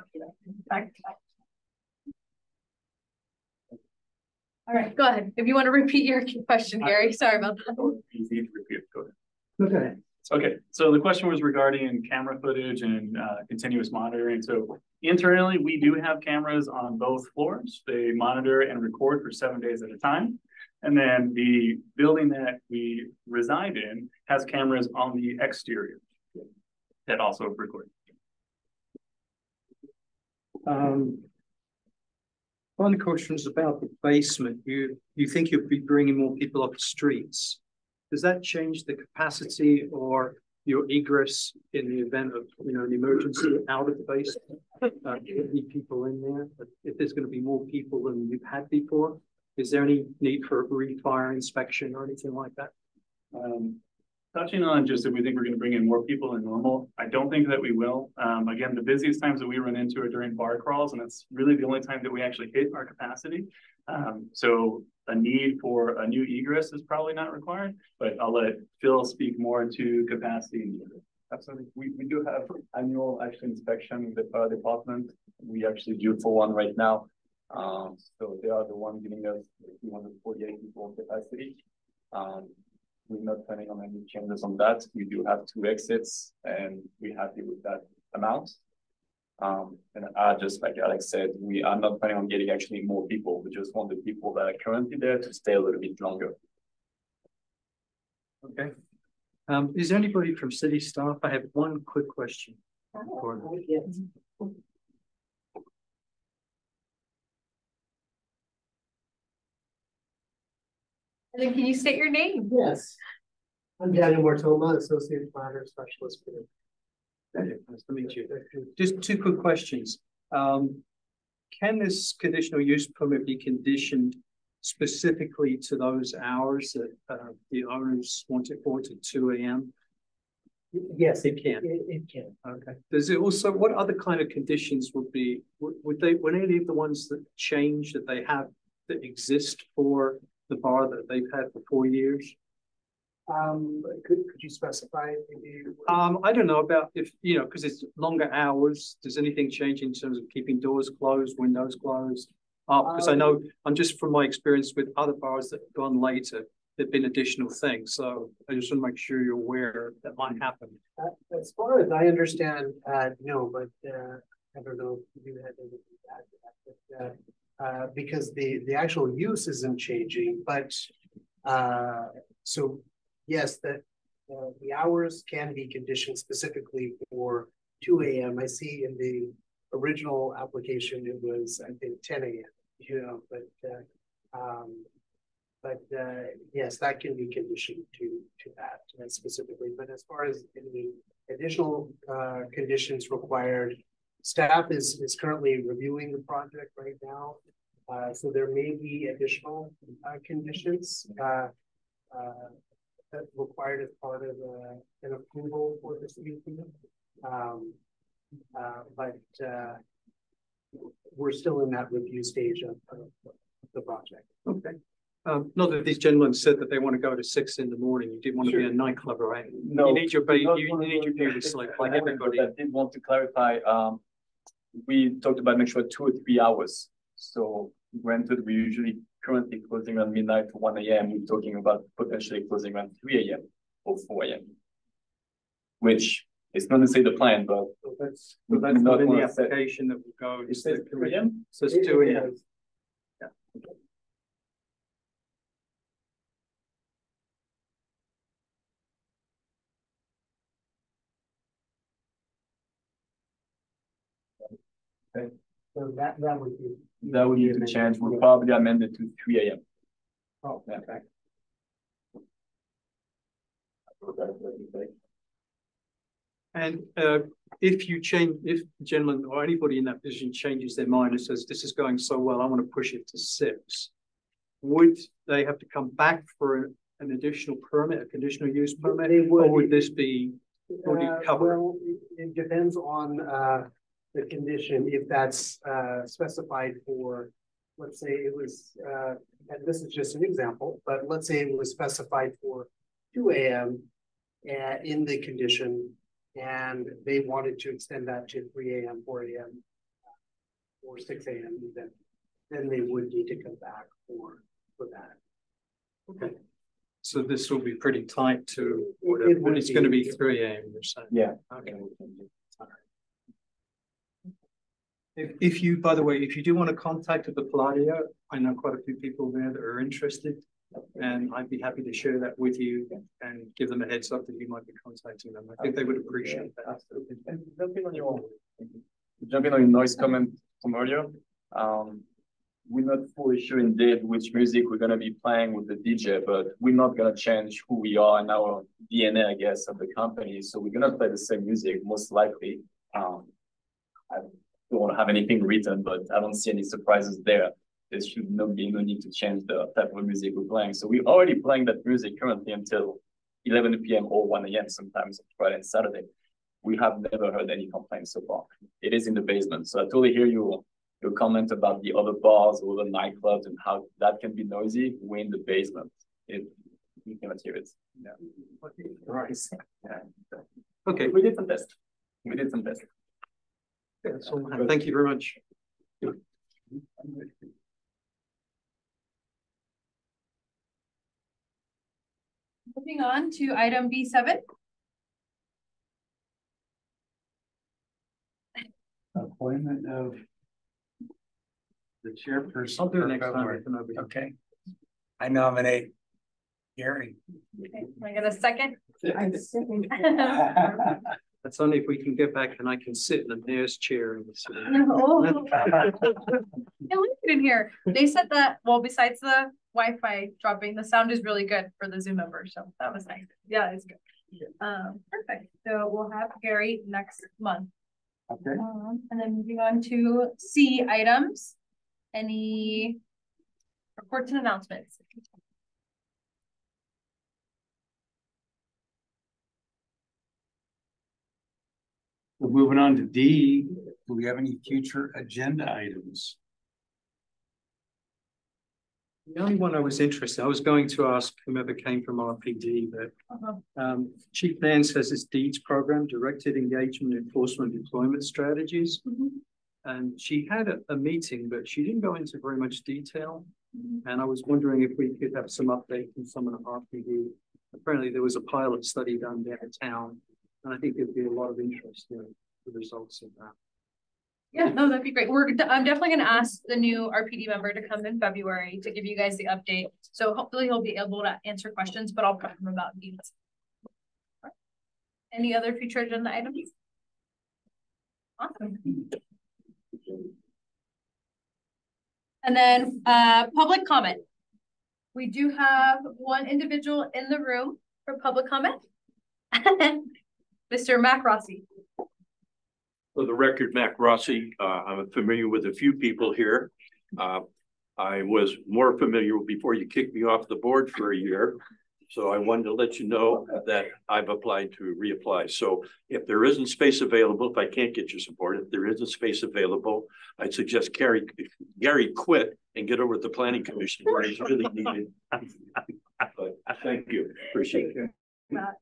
Back. All right, go ahead. If you want to repeat your question, Gary, sorry about that. Easy to repeat, go ahead. Okay. Okay, so the question was regarding camera footage and uh, continuous monitoring. So internally, we do have cameras on both floors. They monitor and record for seven days at a time. And then the building that we reside in has cameras on the exterior that also record. Um, one question is about the basement. You, you think you'll be bringing more people off the streets? Does that change the capacity or your egress in the event of, you know, an emergency out of the basement? Uh, need people in there, if there's gonna be more people than you've had before, is there any need for a refire inspection or anything like that? Um, touching on just if we think we're gonna bring in more people than normal, I don't think that we will. Um, again, the busiest times that we run into are during bar crawls, and that's really the only time that we actually hit our capacity. Um, so a need for a new egress is probably not required, but I'll let Phil speak more to capacity. Absolutely. We, we do have annual actually inspection with the fire department. We actually do for one right now. Um, so they are the one giving us two hundred forty-eight people capacity. Um, we're not planning on any changes on that. We do have two exits and we're happy with that amount. Um, and I just like Alex said, we are not planning on getting actually more people. We just want the people that are currently there to stay a little bit longer. Okay. Um, is there anybody from city staff? I have one quick question. for them. And then can you state your name? Yes. I'm Daniel Mortoma, Associate Planner Specialist for the Nice to meet you. Just two quick questions. Um, can this conditional use permit be conditioned specifically to those hours that uh the owners want it for to two AM? Yes, It can. it, it can. Okay. Does it also, what other kind of conditions would be, would, would they, would any of the ones that change that they have that exist for the bar that they've had for four years? Um, could, could you specify maybe? Um, I don't know about if, you know, because it's longer hours, does anything change in terms of keeping doors closed, windows closed? Uh, because I know, I'm just from my experience with other bars that have gone later, there've been additional things, so I just want to make sure you're aware that might happen. Uh, as far as I understand, uh, no, but, uh, I don't know if you had anything to add to that, but, uh, uh, because the, the actual use isn't changing, but, uh, so, yes, that, uh, the hours can be conditioned specifically for two AM. I see in the original application, it was, I think, ten AM, you know, but, uh, um, but, uh, yes, that can be conditioned to, to that uh, specifically, but as far as any additional, uh, conditions required, staff is, is currently reviewing the project right now. Uh, so there may be additional, conditions, uh, uh, that required as part of, uh, an approval for this meeting. Um, uh, but, uh, we're still in that review stage of, of the project. Okay. Um, not that these gentlemen said that they want to go to six in the morning, you didn't want to be a nightclub, right? No. You need your, ba- not you need your those beauty things. sleep like I everybody. did want to clarify, um, we talked about make sure two or three hours. So granted, we usually currently closing around midnight to one AM, we're talking about potentially closing around three AM or four AM. Which is not necessarily the plan, but. So That's, we that's not in the application that will go. It It's says the- three AM? Says two AM. So that, that would be. That would need to change, we'll probably amend it to three AM. Oh, Yeah. And uh, if you change, if the gentleman or anybody in that position changes their mind and says, this is going so well, I want to push it to six. Would they have to come back for an additional permit, a conditional use permit? Would. Or would this be, would you Uh, cover? it? well, it- it depends on, uh, the condition, if that's, uh, specified for, let's say it was, uh, and this is just an example, but let's say it was specified for two AM uh, in the condition, and they wanted to extend that to three AM, four AM, or six AM Then, then they would need to come back for, for that. Okay. So this will be pretty tight to, It whatever, would it's gonna be. be three AM, you're saying? Yeah. Okay. If, if you, by the way, if you do want to contact the Palladio, I know quite a few people there that are interested. And I'd be happy to share that with you and give them a heads up that you might be contacting them. I think they would appreciate that. Absolutely. Jumping on your, jumping on your noise comment from earlier, um, we're not fully sure indeed which music we're gonna be playing with the DJ, but we're not gonna change who we are and our DNA, I guess, of the company. So we're gonna play the same music, most likely. Um, I don't have anything written, but I don't see any surprises there. There should not be no need to change the type of music we're playing. So we're already playing that music currently until eleven PM or one AM sometimes on Friday and Saturday. We have never heard any complaints so far. It is in the basement, so I totally hear you, your comment about the other bars or the nightclubs and how that can be noisy. We're in the basement. It, you cannot hear it. Yeah. Right. <laughs> Yeah. Okay. We did some tests. We did some tests. That's all I have. Thank you very much. Moving on to item B seven. Appointment of the chairperson. I'll do it next time. February. if nobody- Okay. I nominate Gary. Okay, Can I get a second? <laughs> I second. <laughs> That's only if we can get back and I can sit in the mayor's chair and. No. I like it in here. <laughs> <laughs> They said that, well, besides the Wi-Fi dropping. The sound is really good for the Zoom members, so that was nice. Yeah, it's good. Um, perfect. So we'll have Gary next month. Okay. Um, and then moving on to C items. Any reports and announcements? We're moving on to D. Do we have any future agenda items? The only one I was interested, I was going to ask whomever came from RPD, but Uh-huh. um, Chief Nance says it's deeds program, directed engagement enforcement deployment strategies. And she had a, a meeting, but she didn't go into very much detail. And I was wondering if we could have some update from someone at RPD. Apparently there was a pilot study done downtown, and I think there'll be a lot of interest in the results of that. Yeah, no, that'd be great. We're, I'm definitely gonna ask the new RPD member to come in February to give you guys the update. So hopefully he'll be able to answer questions, but I'll prep him about needs. Any other future agenda items? Awesome. And then, uh, public comment. We do have one individual in the room for public comment. <laughs> Mr. Mac Rossi. For the record, Mac Rossi, uh, I'm familiar with a few people here. Uh, I was more familiar before you kicked me off the board for a year. So I wanted to let you know that I've applied to reapply. So if there isn't space available, if I can't get your support, if there isn't space available, I'd suggest Gary, Gary quit and get over to the planning commission where he's really needed. But thank you, appreciate it. Matt.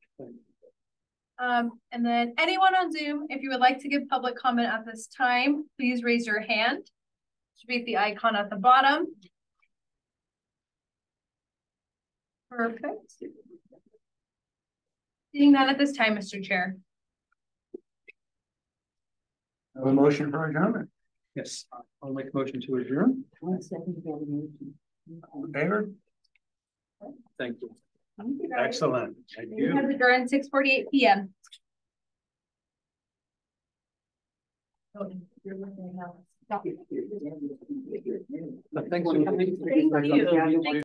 Um, and then anyone on Zoom, if you would like to give public comment at this time, please raise your hand. Should be the icon at the bottom. Perfect. Seeing that at this time, Mr. Chair. Have a motion for adjournment. Yes, I'll make a motion to adjourn. All in Favor? Thank you. Excellent. Thank you. have adjourned six forty-eight P M. Oh, you're looking now. Thanks for. Thank you.